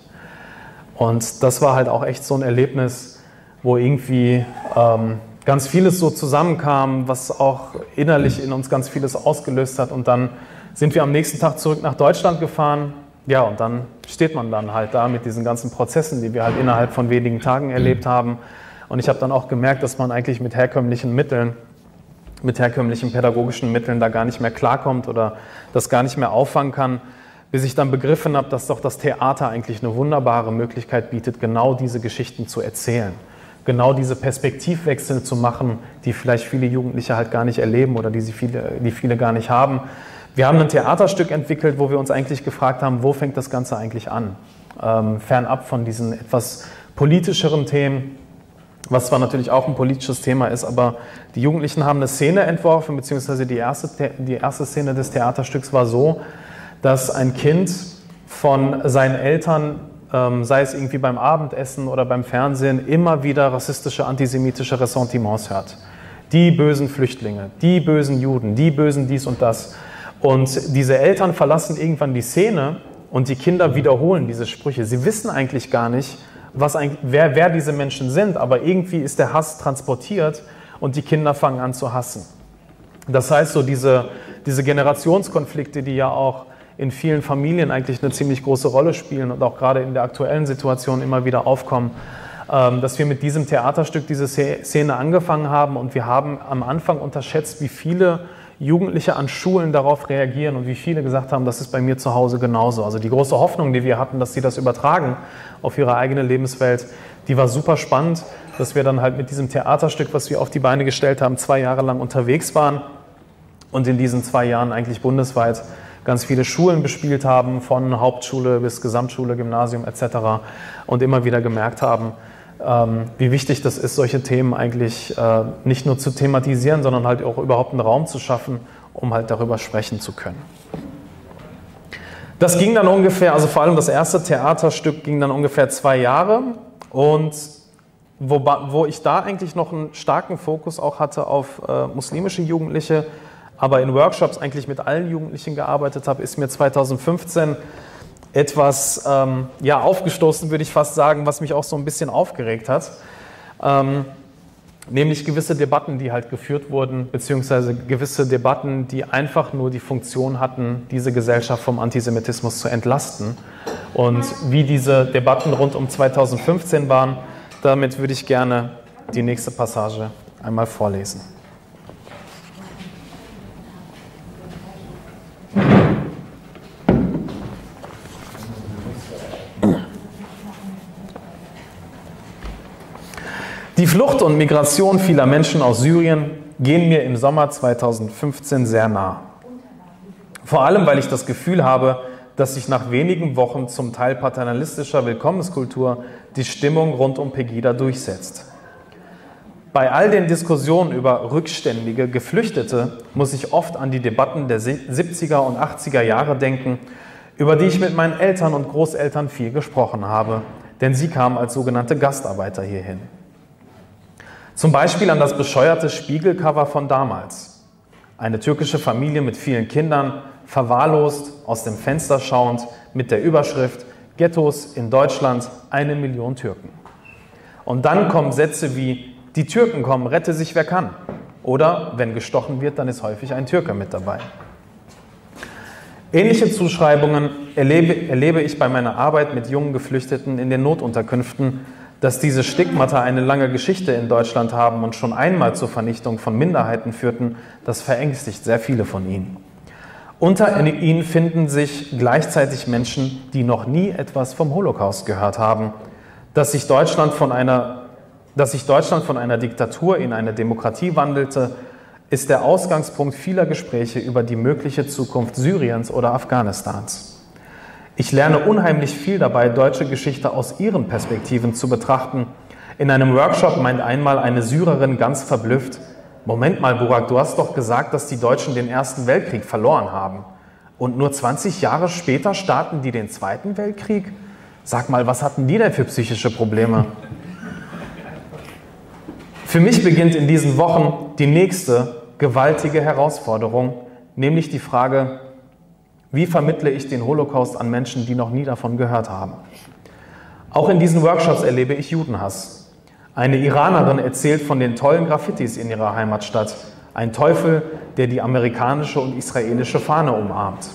Und das war halt auch echt so ein Erlebnis, wo irgendwie ähm, ganz vieles so zusammenkam, was auch innerlich in uns ganz vieles ausgelöst hat. Und dann sind wir am nächsten Tag zurück nach Deutschland gefahren. Ja, und dann steht man dann halt da mit diesen ganzen Prozessen, die wir halt innerhalb von wenigen Tagen erlebt haben. Und ich habe dann auch gemerkt, dass man eigentlich mit herkömmlichen Mitteln mit herkömmlichen pädagogischen Mitteln da gar nicht mehr klarkommt oder das gar nicht mehr auffangen kann, bis ich dann begriffen habe, dass doch das Theater eigentlich eine wunderbare Möglichkeit bietet, genau diese Geschichten zu erzählen. Genau diese Perspektivwechsel zu machen, die vielleicht viele Jugendliche halt gar nicht erleben oder die, sie viele, die viele gar nicht haben. Wir haben ein Theaterstück entwickelt, wo wir uns eigentlich gefragt haben, wo fängt das Ganze eigentlich an? Ähm, fernab von diesen etwas politischeren Themen, was zwar natürlich auch ein politisches Thema ist, aber die Jugendlichen haben eine Szene entworfen, beziehungsweise die erste, die erste Szene des Theaterstücks war so, dass ein Kind von seinen Eltern, ähm, sei es irgendwie beim Abendessen oder beim Fernsehen, immer wieder rassistische, antisemitische Ressentiments hört. Die bösen Flüchtlinge, die bösen Juden, die bösen dies und das. Und diese Eltern verlassen irgendwann die Szene und die Kinder wiederholen diese Sprüche. Sie wissen eigentlich gar nicht, was ein, wer, wer diese Menschen sind, aber irgendwie ist der Hass transportiert und die Kinder fangen an zu hassen. Das heißt, so diese, diese Generationskonflikte, die ja auch in vielen Familien eigentlich eine ziemlich große Rolle spielen und auch gerade in der aktuellen Situation immer wieder aufkommen, ähm, dass wir mit diesem Theaterstück diese Szene angefangen haben und wir haben am Anfang unterschätzt, wie viele Jugendliche an Schulen darauf reagieren und wie viele gesagt haben, das ist bei mir zu Hause genauso. Also die große Hoffnung, die wir hatten, dass sie das übertragen auf ihre eigene Lebenswelt, die war super spannend, dass wir dann halt mit diesem Theaterstück, was wir auf die Beine gestellt haben, zwei Jahre lang unterwegs waren und in diesen zwei Jahren eigentlich bundesweit ganz viele Schulen bespielt haben, von Hauptschule bis Gesamtschule, Gymnasium etc. und immer wieder gemerkt haben, wie wichtig das ist, solche Themen eigentlich äh, nicht nur zu thematisieren, sondern halt auch überhaupt einen Raum zu schaffen, um halt darüber sprechen zu können. Das ging dann ungefähr, also vor allem das erste Theaterstück ging dann ungefähr zwei Jahre und wo, wo ich da eigentlich noch einen starken Fokus auch hatte auf äh, muslimische Jugendliche, aber in Workshops eigentlich mit allen Jugendlichen gearbeitet habe, ist mir 2015 etwas ähm, ja, aufgestoßen, würde ich fast sagen, was mich auch so ein bisschen aufgeregt hat. Ähm, nämlich gewisse Debatten, die halt geführt wurden, beziehungsweise gewisse Debatten, die einfach nur die Funktion hatten, diese Gesellschaft vom Antisemitismus zu entlasten. Und wie diese Debatten rund um 2015 waren, damit würde ich gerne die nächste Passage einmal vorlesen. Die Flucht und Migration vieler Menschen aus Syrien gehen mir im Sommer 2015 sehr nah. Vor allem, weil ich das Gefühl habe, dass sich nach wenigen Wochen zum Teil paternalistischer Willkommenskultur die Stimmung rund um Pegida durchsetzt. Bei all den Diskussionen über rückständige Geflüchtete muss ich oft an die Debatten der 70er und 80er Jahre denken, über die ich mit meinen Eltern und Großeltern viel gesprochen habe, denn sie kamen als sogenannte Gastarbeiter hierhin. Zum Beispiel an das bescheuerte Spiegelcover von damals. Eine türkische Familie mit vielen Kindern, verwahrlost, aus dem Fenster schauend, mit der Überschrift Ghettos in Deutschland, eine Million Türken. Und dann kommen Sätze wie, die Türken kommen, rette sich wer kann. Oder wenn gestochen wird, dann ist häufig ein Türke mit dabei. Ähnliche Zuschreibungen erlebe, erlebe ich bei meiner Arbeit mit jungen Geflüchteten in den Notunterkünften, Dass diese Stigmata eine lange Geschichte in Deutschland haben und schon einmal zur Vernichtung von Minderheiten führten, das verängstigt sehr viele von ihnen. Unter ihnen finden sich gleichzeitig Menschen, die noch nie etwas vom Holocaust gehört haben, dass sich Deutschland von einer, dass sich Deutschland von einer Diktatur in eine Demokratie wandelte, ist der Ausgangspunkt vieler Gespräche über die mögliche Zukunft Syriens oder Afghanistans. Ich lerne unheimlich viel dabei, deutsche Geschichte aus ihren Perspektiven zu betrachten. In einem Workshop meint einmal eine Syrerin ganz verblüfft, Moment mal, Burak, du hast doch gesagt, dass die Deutschen den Ersten Weltkrieg verloren haben. Und nur 20 Jahre später starten die den Zweiten Weltkrieg? Sag mal, was hatten die denn für psychische Probleme? Für mich beginnt in diesen Wochen die nächste gewaltige Herausforderung, nämlich die Frage, wie vermittle ich den Holocaust an Menschen, die noch nie davon gehört haben? Auch in diesen Workshops erlebe ich Judenhass. Eine Iranerin erzählt von den tollen Graffitis in ihrer Heimatstadt. Ein Teufel, der die amerikanische und israelische Fahne umarmt.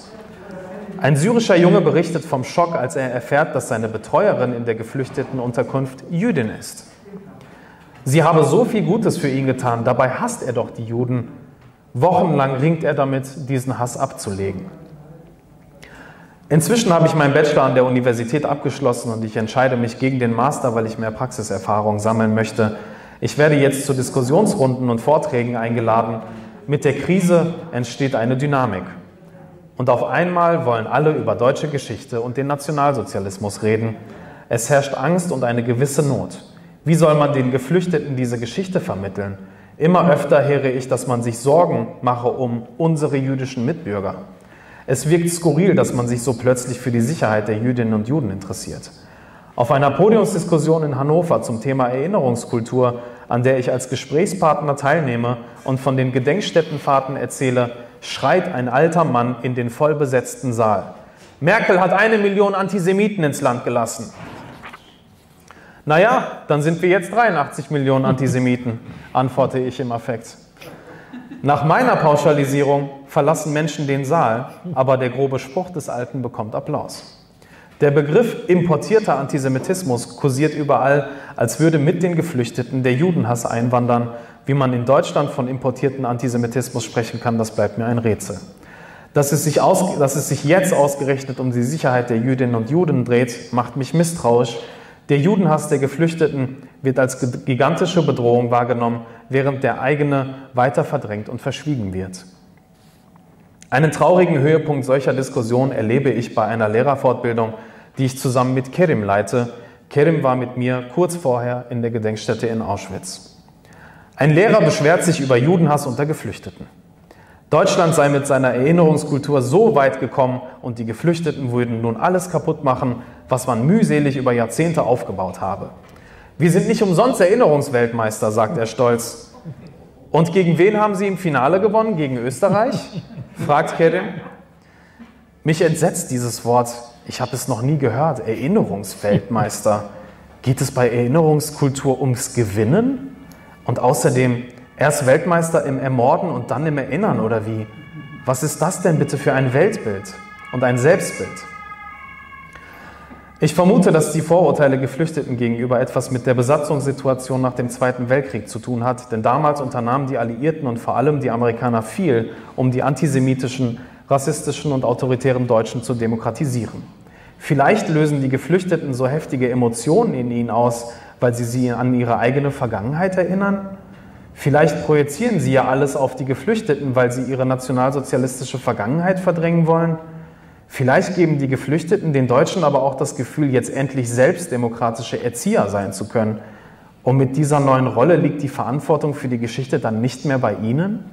Ein syrischer Junge berichtet vom Schock, als er erfährt, dass seine Betreuerin in der geflüchteten Unterkunft Jüdin ist. Sie habe so viel Gutes für ihn getan, dabei hasst er doch die Juden. Wochenlang ringt er damit, diesen Hass abzulegen. Inzwischen habe ich meinen Bachelor an der Universität abgeschlossen und ich entscheide mich gegen den Master, weil ich mehr Praxiserfahrung sammeln möchte. Ich werde jetzt zu Diskussionsrunden und Vorträgen eingeladen. Mit der Krise entsteht eine Dynamik. Und auf einmal wollen alle über deutsche Geschichte und den Nationalsozialismus reden. Es herrscht Angst und eine gewisse Not. Wie soll man den Geflüchteten diese Geschichte vermitteln? Immer öfter höre ich, dass man sich Sorgen mache um unsere jüdischen Mitbürger. Es wirkt skurril, dass man sich so plötzlich für die Sicherheit der Jüdinnen und Juden interessiert. Auf einer Podiumsdiskussion in Hannover zum Thema Erinnerungskultur, an der ich als Gesprächspartner teilnehme und von den Gedenkstättenfahrten erzähle, schreit ein alter Mann in den vollbesetzten Saal. Merkel hat eine Million Antisemiten ins Land gelassen. Naja, dann sind wir jetzt 83 Millionen Antisemiten, antworte ich im Affekt. Nach meiner Pauschalisierung verlassen Menschen den Saal, aber der grobe Spruch des Alten bekommt Applaus. Der Begriff importierter Antisemitismus kursiert überall, als würde mit den Geflüchteten der Judenhass einwandern. Wie man in Deutschland von importierten Antisemitismus sprechen kann, das bleibt mir ein Rätsel. Dass es, sich aus, dass es sich jetzt ausgerechnet um die Sicherheit der Jüdinnen und Juden dreht, macht mich misstrauisch, der Judenhass der Geflüchteten wird als gigantische Bedrohung wahrgenommen, während der eigene weiter verdrängt und verschwiegen wird. Einen traurigen Höhepunkt solcher Diskussionen erlebe ich bei einer Lehrerfortbildung, die ich zusammen mit Kerim leite. Kerim war mit mir kurz vorher in der Gedenkstätte in Auschwitz. Ein Lehrer beschwert sich über Judenhass unter Geflüchteten. Deutschland sei mit seiner Erinnerungskultur so weit gekommen und die Geflüchteten würden nun alles kaputt machen, was man mühselig über Jahrzehnte aufgebaut habe. Wir sind nicht umsonst Erinnerungsweltmeister, sagt er stolz. Und gegen wen haben Sie im Finale gewonnen? Gegen Österreich? (laughs) fragt Kerim. Mich entsetzt dieses Wort. Ich habe es noch nie gehört. Erinnerungsweltmeister. Geht es bei Erinnerungskultur ums Gewinnen? Und außerdem, Erst Weltmeister im Ermorden und dann im Erinnern oder wie? Was ist das denn bitte für ein Weltbild und ein Selbstbild? Ich vermute, dass die Vorurteile Geflüchteten gegenüber etwas mit der Besatzungssituation nach dem Zweiten Weltkrieg zu tun hat, denn damals unternahmen die Alliierten und vor allem die Amerikaner viel, um die antisemitischen, rassistischen und autoritären Deutschen zu demokratisieren. Vielleicht lösen die Geflüchteten so heftige Emotionen in ihnen aus, weil sie sie an ihre eigene Vergangenheit erinnern? Vielleicht projizieren sie ja alles auf die Geflüchteten, weil sie ihre nationalsozialistische Vergangenheit verdrängen wollen. Vielleicht geben die Geflüchteten den Deutschen aber auch das Gefühl, jetzt endlich selbst demokratische Erzieher sein zu können. Und mit dieser neuen Rolle liegt die Verantwortung für die Geschichte dann nicht mehr bei ihnen?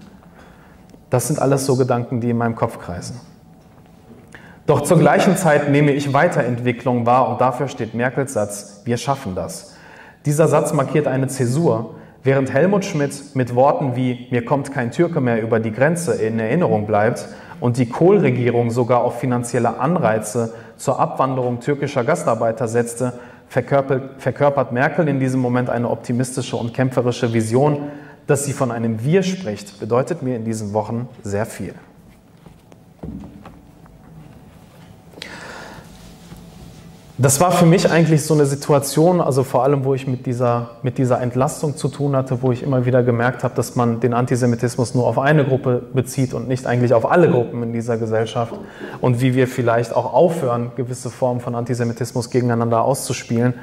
Das sind alles so Gedanken, die in meinem Kopf kreisen. Doch zur gleichen Zeit nehme ich Weiterentwicklung wahr und dafür steht Merkels Satz, wir schaffen das. Dieser Satz markiert eine Zäsur, Während Helmut Schmidt mit Worten wie mir kommt kein Türke mehr über die Grenze in Erinnerung bleibt und die Kohl-Regierung sogar auf finanzielle Anreize zur Abwanderung türkischer Gastarbeiter setzte, verkörpert Merkel in diesem Moment eine optimistische und kämpferische Vision. Dass sie von einem Wir spricht, bedeutet mir in diesen Wochen sehr viel. Das war für mich eigentlich so eine Situation, also vor allem, wo ich mit dieser, mit dieser Entlastung zu tun hatte, wo ich immer wieder gemerkt habe, dass man den Antisemitismus nur auf eine Gruppe bezieht und nicht eigentlich auf alle Gruppen in dieser Gesellschaft und wie wir vielleicht auch aufhören, gewisse Formen von Antisemitismus gegeneinander auszuspielen,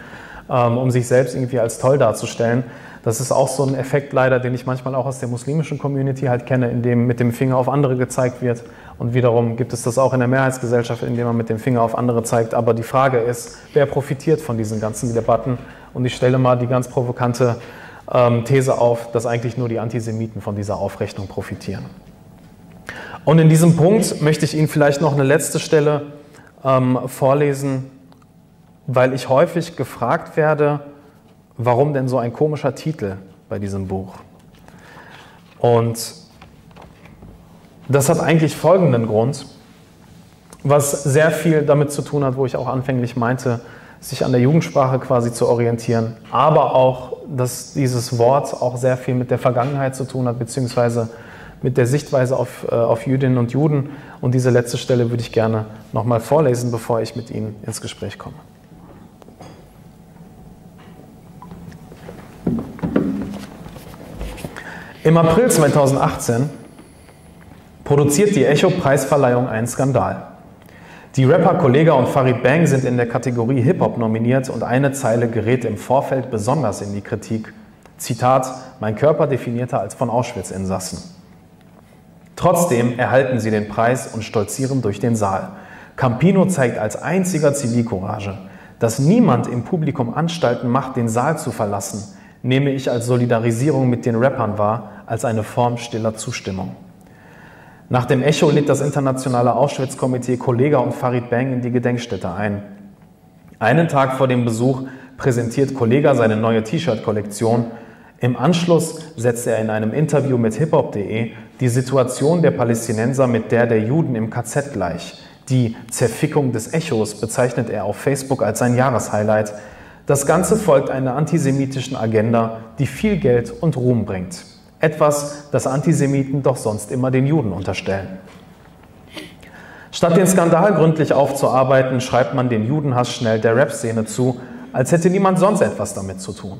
ähm, um sich selbst irgendwie als toll darzustellen. Das ist auch so ein Effekt leider, den ich manchmal auch aus der muslimischen Community halt kenne, in dem mit dem Finger auf andere gezeigt wird. Und wiederum gibt es das auch in der Mehrheitsgesellschaft, in dem man mit dem Finger auf andere zeigt. Aber die Frage ist, wer profitiert von diesen ganzen Debatten? Und ich stelle mal die ganz provokante ähm, These auf, dass eigentlich nur die Antisemiten von dieser Aufrechnung profitieren. Und in diesem Punkt möchte ich Ihnen vielleicht noch eine letzte Stelle ähm, vorlesen, weil ich häufig gefragt werde, warum denn so ein komischer Titel bei diesem Buch? Und das hat eigentlich folgenden Grund, was sehr viel damit zu tun hat, wo ich auch anfänglich meinte, sich an der Jugendsprache quasi zu orientieren, aber auch, dass dieses Wort auch sehr viel mit der Vergangenheit zu tun hat, beziehungsweise mit der Sichtweise auf, äh, auf Jüdinnen und Juden. Und diese letzte Stelle würde ich gerne nochmal vorlesen, bevor ich mit Ihnen ins Gespräch komme. Im April 2018 produziert die Echo-Preisverleihung einen Skandal. Die Rapper Kollega und Farid Bang sind in der Kategorie Hip-Hop nominiert und eine Zeile gerät im Vorfeld besonders in die Kritik. Zitat, mein Körper definierter als von Auschwitz-Insassen. Trotzdem erhalten sie den Preis und stolzieren durch den Saal. Campino zeigt als einziger Zivilcourage, dass niemand im Publikum Anstalten macht, den Saal zu verlassen, nehme ich als Solidarisierung mit den Rappern wahr, als eine Form stiller Zustimmung. Nach dem Echo lädt das internationale Auschwitz-Komitee Kollega und Farid Bang in die Gedenkstätte ein. Einen Tag vor dem Besuch präsentiert Kollega seine neue T-Shirt-Kollektion. Im Anschluss setzt er in einem Interview mit hiphop.de die Situation der Palästinenser mit der der Juden im KZ gleich. Die Zerfickung des Echos bezeichnet er auf Facebook als sein Jahreshighlight. Das Ganze folgt einer antisemitischen Agenda, die viel Geld und Ruhm bringt. Etwas, das Antisemiten doch sonst immer den Juden unterstellen. Statt den Skandal gründlich aufzuarbeiten, schreibt man den Judenhass schnell der Rap-Szene zu, als hätte niemand sonst etwas damit zu tun.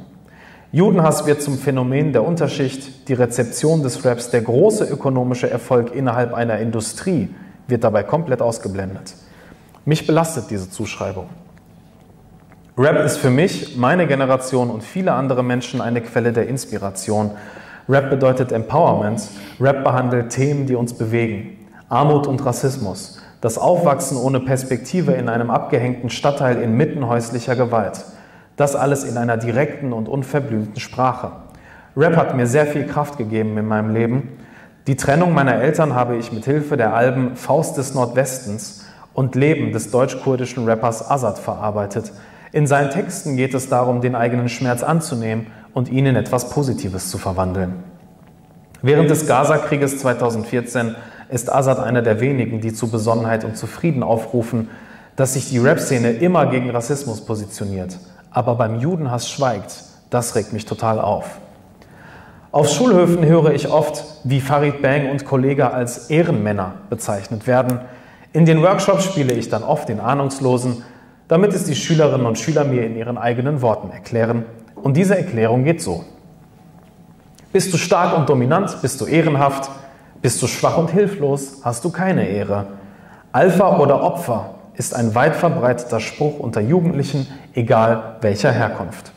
Judenhass wird zum Phänomen der Unterschicht, die Rezeption des Raps, der große ökonomische Erfolg innerhalb einer Industrie wird dabei komplett ausgeblendet. Mich belastet diese Zuschreibung. Rap ist für mich, meine Generation und viele andere Menschen eine Quelle der Inspiration Rap bedeutet Empowerment. Rap behandelt Themen, die uns bewegen. Armut und Rassismus. Das Aufwachsen ohne Perspektive in einem abgehängten Stadtteil inmitten häuslicher Gewalt. Das alles in einer direkten und unverblümten Sprache. Rap hat mir sehr viel Kraft gegeben in meinem Leben. Die Trennung meiner Eltern habe ich mit Hilfe der Alben Faust des Nordwestens und Leben des deutsch-kurdischen Rappers Azad verarbeitet. In seinen Texten geht es darum, den eigenen Schmerz anzunehmen und ihn in etwas Positives zu verwandeln. Während des Gaza-Krieges 2014 ist Assad einer der wenigen, die zu Besonnenheit und zu Frieden aufrufen, dass sich die Rap-Szene immer gegen Rassismus positioniert, aber beim Judenhass schweigt. Das regt mich total auf. Auf Schulhöfen höre ich oft, wie Farid Bang und Kollege als Ehrenmänner bezeichnet werden. In den Workshops spiele ich dann oft den Ahnungslosen, damit es die Schülerinnen und Schüler mir in ihren eigenen Worten erklären. Und diese Erklärung geht so. Bist du stark und dominant, bist du ehrenhaft, bist du schwach und hilflos, hast du keine Ehre. Alpha oder Opfer ist ein weit verbreiteter Spruch unter Jugendlichen, egal welcher Herkunft.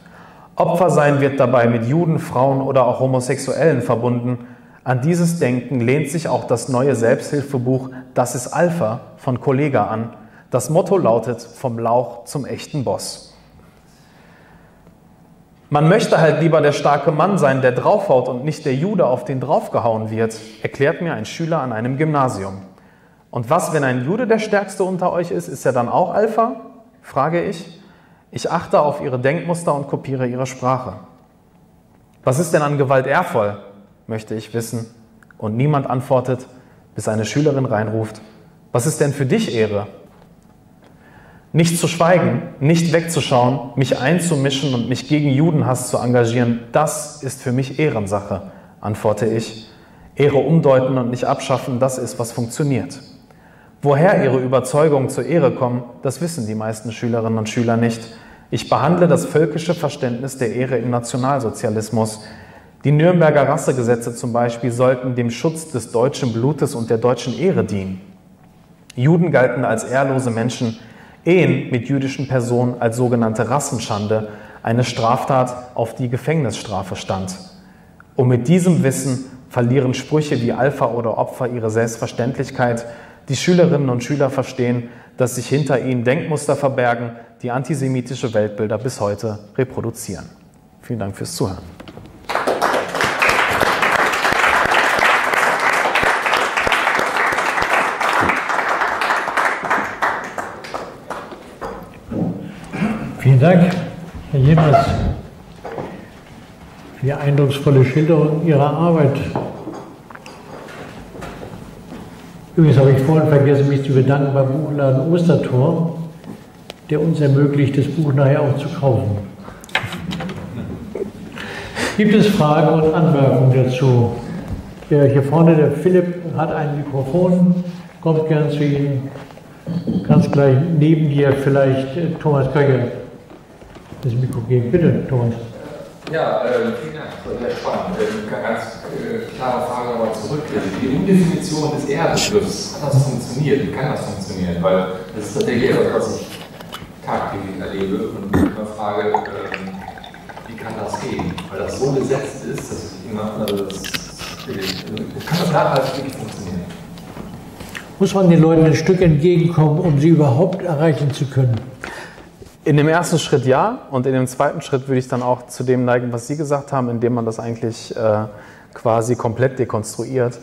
Opfer sein wird dabei mit Juden, Frauen oder auch Homosexuellen verbunden. An dieses Denken lehnt sich auch das neue Selbsthilfebuch Das ist Alpha von Kollega an. Das Motto lautet Vom Lauch zum echten Boss. Man möchte halt lieber der starke Mann sein, der draufhaut und nicht der Jude, auf den draufgehauen wird, erklärt mir ein Schüler an einem Gymnasium. Und was, wenn ein Jude der Stärkste unter euch ist, ist er dann auch Alpha? frage ich. Ich achte auf ihre Denkmuster und kopiere ihre Sprache. Was ist denn an Gewalt ehrvoll? möchte ich wissen. Und niemand antwortet, bis eine Schülerin reinruft, was ist denn für dich Ehre? Nicht zu schweigen, nicht wegzuschauen, mich einzumischen und mich gegen Judenhass zu engagieren, das ist für mich Ehrensache, antworte ich. Ehre umdeuten und nicht abschaffen, das ist, was funktioniert. Woher ihre Überzeugungen zur Ehre kommen, das wissen die meisten Schülerinnen und Schüler nicht. Ich behandle das völkische Verständnis der Ehre im Nationalsozialismus. Die Nürnberger Rassegesetze zum Beispiel sollten dem Schutz des deutschen Blutes und der deutschen Ehre dienen. Juden galten als ehrlose Menschen, Ehen mit jüdischen Personen als sogenannte Rassenschande, eine Straftat, auf die Gefängnisstrafe stand. Und mit diesem Wissen verlieren Sprüche wie Alpha oder Opfer ihre Selbstverständlichkeit. Die Schülerinnen und Schüler verstehen, dass sich hinter ihnen Denkmuster verbergen, die antisemitische Weltbilder bis heute reproduzieren. Vielen Dank fürs Zuhören. Vielen Dank, Herr Jemers, für die eindrucksvolle Schilderung Ihrer Arbeit. Übrigens habe ich vorhin vergessen, mich zu bedanken beim Buchladen Ostertor, der uns ermöglicht, das Buch nachher auch zu kaufen. Gibt es Fragen und Anmerkungen dazu? Ja, hier vorne, der Philipp hat ein Mikrofon, kommt gern zu Ihnen. Ganz gleich neben dir vielleicht äh, Thomas Köcke das Mikro geben. Bitte, Thomas. Ja, äh, vielen Dank, das war sehr spannend. Äh, ganz äh, klare Frage nochmal zurück. Die Umdefinition des Erdbegriffs, hat das funktioniert? Wie kann das funktionieren? Weil das ist tatsächlich etwas, was ich tagtäglich erlebe und immer frage, ähm, wie kann das gehen? Weil das so gesetzt ist, dass ich immer, also das, kann das nachhaltig wirklich funktionieren? Muss man den Leuten ein Stück entgegenkommen, um sie überhaupt erreichen zu können? In dem ersten Schritt ja und in dem zweiten Schritt würde ich dann auch zu dem neigen, was Sie gesagt haben, indem man das eigentlich äh, quasi komplett dekonstruiert.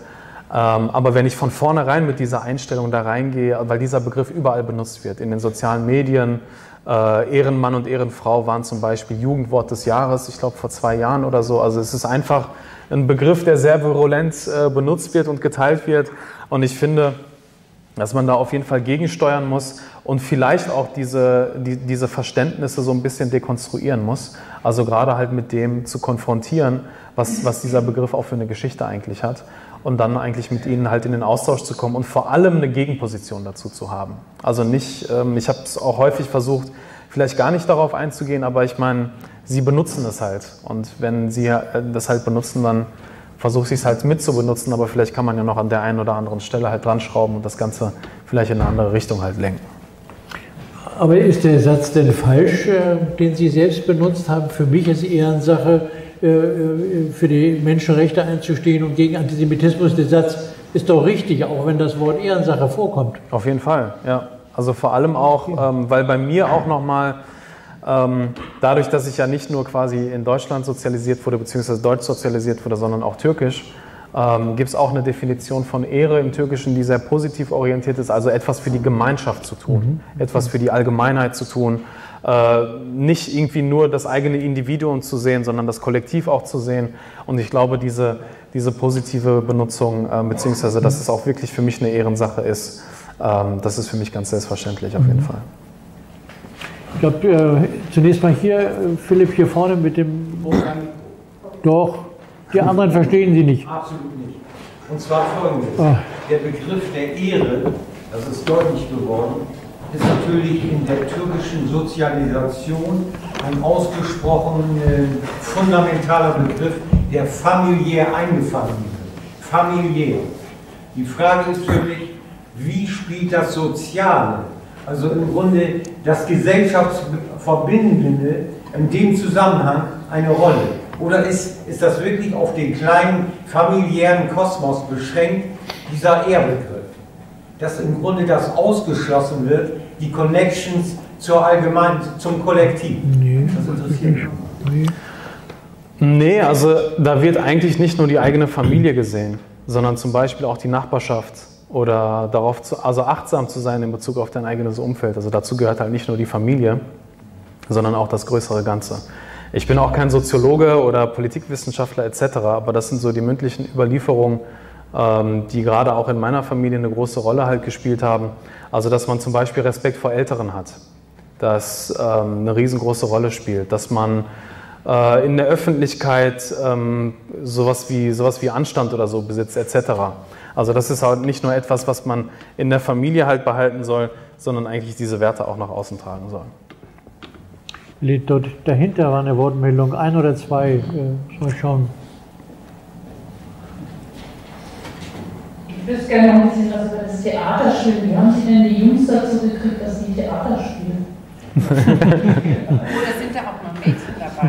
Ähm, aber wenn ich von vornherein mit dieser Einstellung da reingehe, weil dieser Begriff überall benutzt wird, in den sozialen Medien, äh, Ehrenmann und Ehrenfrau waren zum Beispiel Jugendwort des Jahres, ich glaube vor zwei Jahren oder so. Also es ist einfach ein Begriff, der sehr virulent äh, benutzt wird und geteilt wird. Und ich finde, dass man da auf jeden Fall gegensteuern muss und vielleicht auch diese, die, diese Verständnisse so ein bisschen dekonstruieren muss. Also gerade halt mit dem zu konfrontieren, was, was dieser Begriff auch für eine Geschichte eigentlich hat und dann eigentlich mit ihnen halt in den Austausch zu kommen und vor allem eine Gegenposition dazu zu haben. Also nicht, ähm, ich habe es auch häufig versucht, vielleicht gar nicht darauf einzugehen, aber ich meine, sie benutzen es halt und wenn sie äh, das halt benutzen, dann versuche ich es halt mit zu benutzen, aber vielleicht kann man ja noch an der einen oder anderen Stelle halt dran schrauben und das Ganze vielleicht in eine andere Richtung halt lenken. Aber ist der Satz denn falsch, äh, den Sie selbst benutzt haben? Für mich ist Ehrensache, äh, äh, für die Menschenrechte einzustehen und gegen Antisemitismus. Der Satz ist doch richtig, auch wenn das Wort Ehrensache vorkommt. Auf jeden Fall, ja. Also vor allem auch, ähm, weil bei mir auch nochmal dadurch, dass ich ja nicht nur quasi in Deutschland sozialisiert wurde, beziehungsweise deutsch sozialisiert wurde, sondern auch türkisch, ähm, gibt es auch eine Definition von Ehre im Türkischen, die sehr positiv orientiert ist, also etwas für die Gemeinschaft zu tun, mhm. etwas für die Allgemeinheit zu tun, äh, nicht irgendwie nur das eigene Individuum zu sehen, sondern das Kollektiv auch zu sehen. Und ich glaube, diese, diese positive Benutzung, äh, beziehungsweise dass es auch wirklich für mich eine Ehrensache ist, ähm, das ist für mich ganz selbstverständlich auf jeden mhm. Fall. Ich glaube, äh, zunächst mal hier, äh, Philipp, hier vorne mit dem. Doch, die anderen verstehen Sie nicht. Absolut nicht. Und zwar folgendes: oh. Der Begriff der Ehre, das ist deutlich geworden, ist natürlich in der türkischen Sozialisation ein ausgesprochen äh, fundamentaler Begriff, der familiär eingefangen wird. Familiär. Die Frage ist für mich, wie spielt das Soziale also im Grunde das Gesellschaftsverbindende in dem Zusammenhang eine Rolle? Oder ist, ist das wirklich auf den kleinen familiären Kosmos beschränkt, dieser Ehrbegriff? Dass im Grunde das ausgeschlossen wird, die Connections zur Allgemein, zum Kollektiv. Nee, das interessiert mich. Nee. nee, also da wird eigentlich nicht nur die eigene Familie gesehen, sondern zum Beispiel auch die Nachbarschaft oder darauf zu, also achtsam zu sein in Bezug auf dein eigenes Umfeld. Also dazu gehört halt nicht nur die Familie, sondern auch das größere Ganze. Ich bin auch kein Soziologe oder Politikwissenschaftler etc., aber das sind so die mündlichen Überlieferungen, ähm, die gerade auch in meiner Familie eine große Rolle halt gespielt haben. Also dass man zum Beispiel Respekt vor Älteren hat, das ähm, eine riesengroße Rolle spielt, dass man äh, in der Öffentlichkeit ähm, sowas, wie, sowas wie Anstand oder so besitzt etc. Also das ist halt nicht nur etwas, was man in der Familie halt behalten soll, sondern eigentlich diese Werte auch nach außen tragen soll. Dort dahinter war eine Wortmeldung, ein oder zwei, äh, mal schauen. Ich wüsste gerne noch ein bisschen was über das Theaterspielen. Wie haben Sie denn die Jungs dazu gekriegt, dass sie Theater spielen? (laughs) (laughs) Oder sind da auch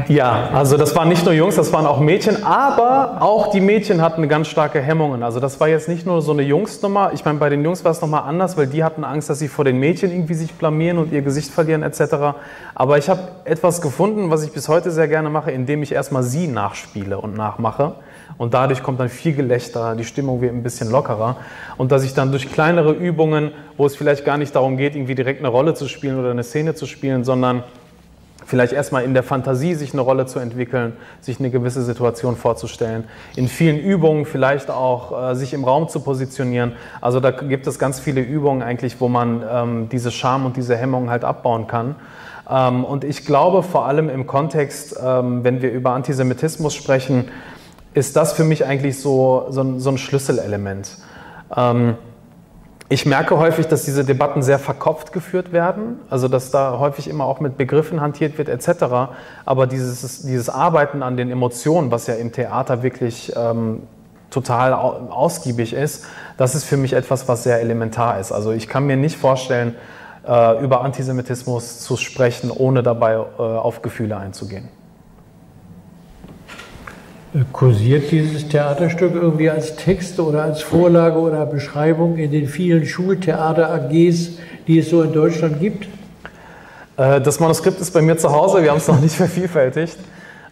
Ja, also das waren nicht nur Jungs, das waren auch Mädchen, aber auch die Mädchen hatten ganz starke Hemmungen. Also das war jetzt nicht nur so eine Jungsnummer. Ich meine, bei den Jungs war es nochmal anders, weil die hatten Angst, dass sie vor den Mädchen irgendwie sich blamieren und ihr Gesicht verlieren etc. Aber ich habe etwas gefunden, was ich bis heute sehr gerne mache, indem ich erstmal sie nachspiele und nachmache. Und dadurch kommt dann viel Gelächter, die Stimmung wird ein bisschen lockerer. Und dass ich dann durch kleinere Übungen, wo es vielleicht gar nicht darum geht, irgendwie direkt eine Rolle zu spielen oder eine Szene zu spielen, sondern vielleicht erstmal in der Fantasie sich eine Rolle zu entwickeln, sich eine gewisse Situation vorzustellen, in vielen Übungen vielleicht auch äh, sich im Raum zu positionieren. Also da gibt es ganz viele Übungen eigentlich, wo man ähm, diese Scham und diese Hemmungen halt abbauen kann. Ähm, und ich glaube vor allem im Kontext, ähm, wenn wir über Antisemitismus sprechen, ist das für mich eigentlich so, so, ein, so ein Schlüsselelement. Ich merke häufig, dass diese Debatten sehr verkopft geführt werden, also dass da häufig immer auch mit Begriffen hantiert wird etc. Aber dieses, dieses Arbeiten an den Emotionen, was ja im Theater wirklich ähm, total ausgiebig ist, das ist für mich etwas, was sehr elementar ist. Also ich kann mir nicht vorstellen, äh, über Antisemitismus zu sprechen, ohne dabei äh, auf Gefühle einzugehen. Kursiert dieses Theaterstück irgendwie als Text oder als Vorlage oder Beschreibung in den vielen Schultheater-AGs, die es so in Deutschland gibt? Äh, das Manuskript ist bei mir zu Hause, wir haben es noch nicht (laughs) vervielfältigt.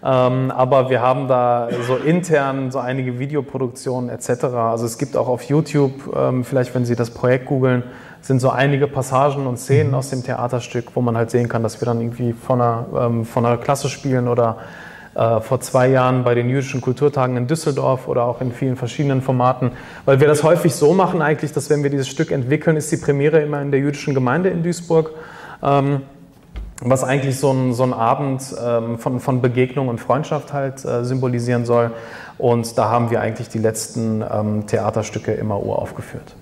Ähm, aber wir haben da so intern so einige Videoproduktionen etc. Also es gibt auch auf YouTube, ähm, vielleicht wenn Sie das Projekt googeln, sind so einige Passagen und Szenen mhm. aus dem Theaterstück, wo man halt sehen kann, dass wir dann irgendwie von einer, ähm, von einer Klasse spielen oder äh, vor zwei Jahren bei den jüdischen Kulturtagen in Düsseldorf oder auch in vielen verschiedenen Formaten, weil wir das häufig so machen eigentlich, dass wenn wir dieses Stück entwickeln, ist die Premiere immer in der jüdischen Gemeinde in Duisburg. Ähm, was eigentlich so ein, so ein Abend ähm, von, von Begegnung und Freundschaft halt äh, symbolisieren soll. Und da haben wir eigentlich die letzten ähm, Theaterstücke immer uraufgeführt.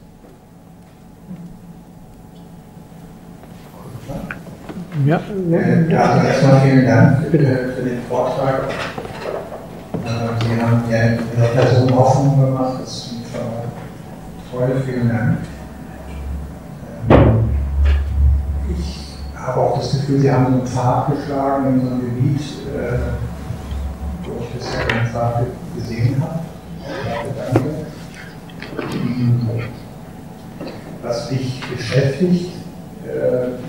Ja, äh, ja also erstmal vielen Dank für, für den Vortrag. Äh, Sie haben ja Ihrer Person Hoffnung gemacht, das ist schon toll, vielen Dank. Ähm, ich habe auch das Gefühl, Sie haben einen Pfad geschlagen in so einem Gebiet, äh, wo ich bisher keinen Pfad gesehen habe. Danke. Was mich beschäftigt,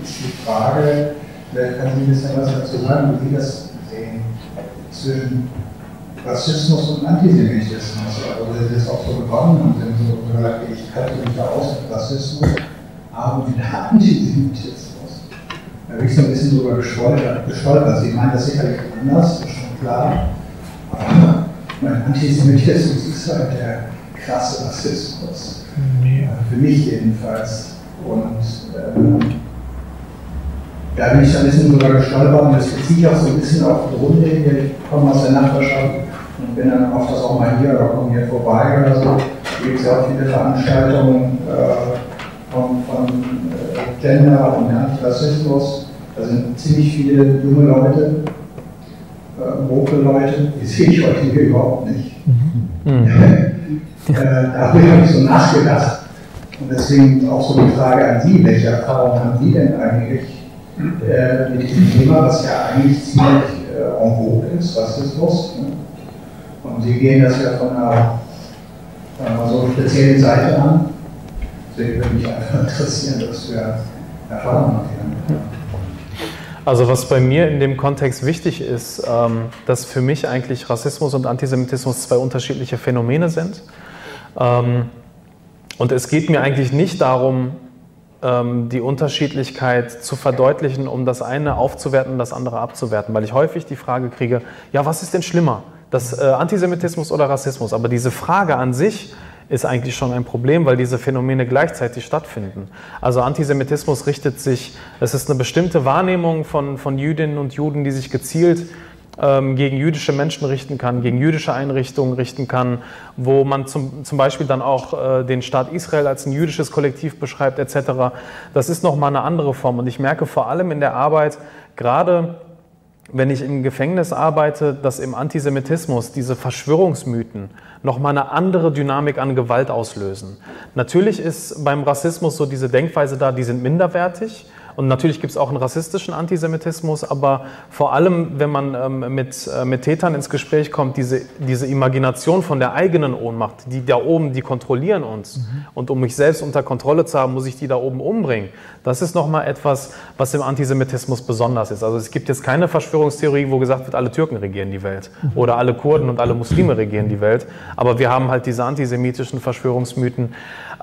ist die Frage, Vielleicht kann Sie ein bisschen was dazu sagen, wie Sie das sehen, zwischen Rassismus und Antisemitismus. Also das ist auch so begonnen und sind so gesagt, ich halte mich da aus mit Rassismus, aber mit Antisemitismus. Da bin ich so ein bisschen drüber gestolpert. gestolpert. Sie meinen das sicherlich anders, das ist schon klar. Aber mein Antisemitismus ist halt der krasse Rassismus. Nee. Für mich jedenfalls. Und ähm, da bin ich ein bisschen drüber gestolpert und das beziehe ich auch so ein bisschen auf die Runde hier. Ich komme aus der Nachbarschaft und bin dann oft das auch mal hier oder komme hier vorbei oder so. Da gibt es ja auch viele Veranstaltungen äh, von, von äh, Gender und Antirassismus. Da sind ziemlich viele junge Leute, äh, woke Leute, die sehe ich heute hier überhaupt nicht. Mhm. (laughs) äh, darüber habe ich so nachgedacht. Und deswegen auch so die Frage an Sie, welche Erfahrungen haben Sie denn eigentlich äh, mit diesem Thema, was ja eigentlich ziemlich äh, en vogue ist, Rassismus. Ne? Und Sie gehen das ja von einer, von einer so speziellen Seite an. Deswegen würde mich einfach (laughs) interessieren, was für Erfahrungen haben. Also was bei mir in dem Kontext wichtig ist, ähm, dass für mich eigentlich Rassismus und Antisemitismus zwei unterschiedliche Phänomene sind. Ähm, und es geht mir eigentlich nicht darum, ähm, die Unterschiedlichkeit zu verdeutlichen, um das eine aufzuwerten und das andere abzuwerten. Weil ich häufig die Frage kriege, ja, was ist denn schlimmer? Das äh, Antisemitismus oder Rassismus? Aber diese Frage an sich ist eigentlich schon ein Problem, weil diese Phänomene gleichzeitig stattfinden. Also Antisemitismus richtet sich, es ist eine bestimmte Wahrnehmung von, von Jüdinnen und Juden, die sich gezielt gegen jüdische Menschen richten kann, gegen jüdische Einrichtungen richten kann, wo man zum, zum Beispiel dann auch äh, den Staat Israel als ein jüdisches Kollektiv beschreibt etc. Das ist nochmal eine andere Form. Und ich merke vor allem in der Arbeit, gerade wenn ich im Gefängnis arbeite, dass im Antisemitismus diese Verschwörungsmythen nochmal eine andere Dynamik an Gewalt auslösen. Natürlich ist beim Rassismus so diese Denkweise da, die sind minderwertig. Und natürlich gibt es auch einen rassistischen Antisemitismus, aber vor allem, wenn man ähm, mit, äh, mit Tätern ins Gespräch kommt, diese, diese Imagination von der eigenen Ohnmacht, die da oben, die kontrollieren uns. Mhm. Und um mich selbst unter Kontrolle zu haben, muss ich die da oben umbringen. Das ist nochmal etwas, was im Antisemitismus besonders ist. Also es gibt jetzt keine Verschwörungstheorie, wo gesagt wird, alle Türken regieren die Welt mhm. oder alle Kurden und alle Muslime regieren die Welt. Aber wir haben halt diese antisemitischen Verschwörungsmythen,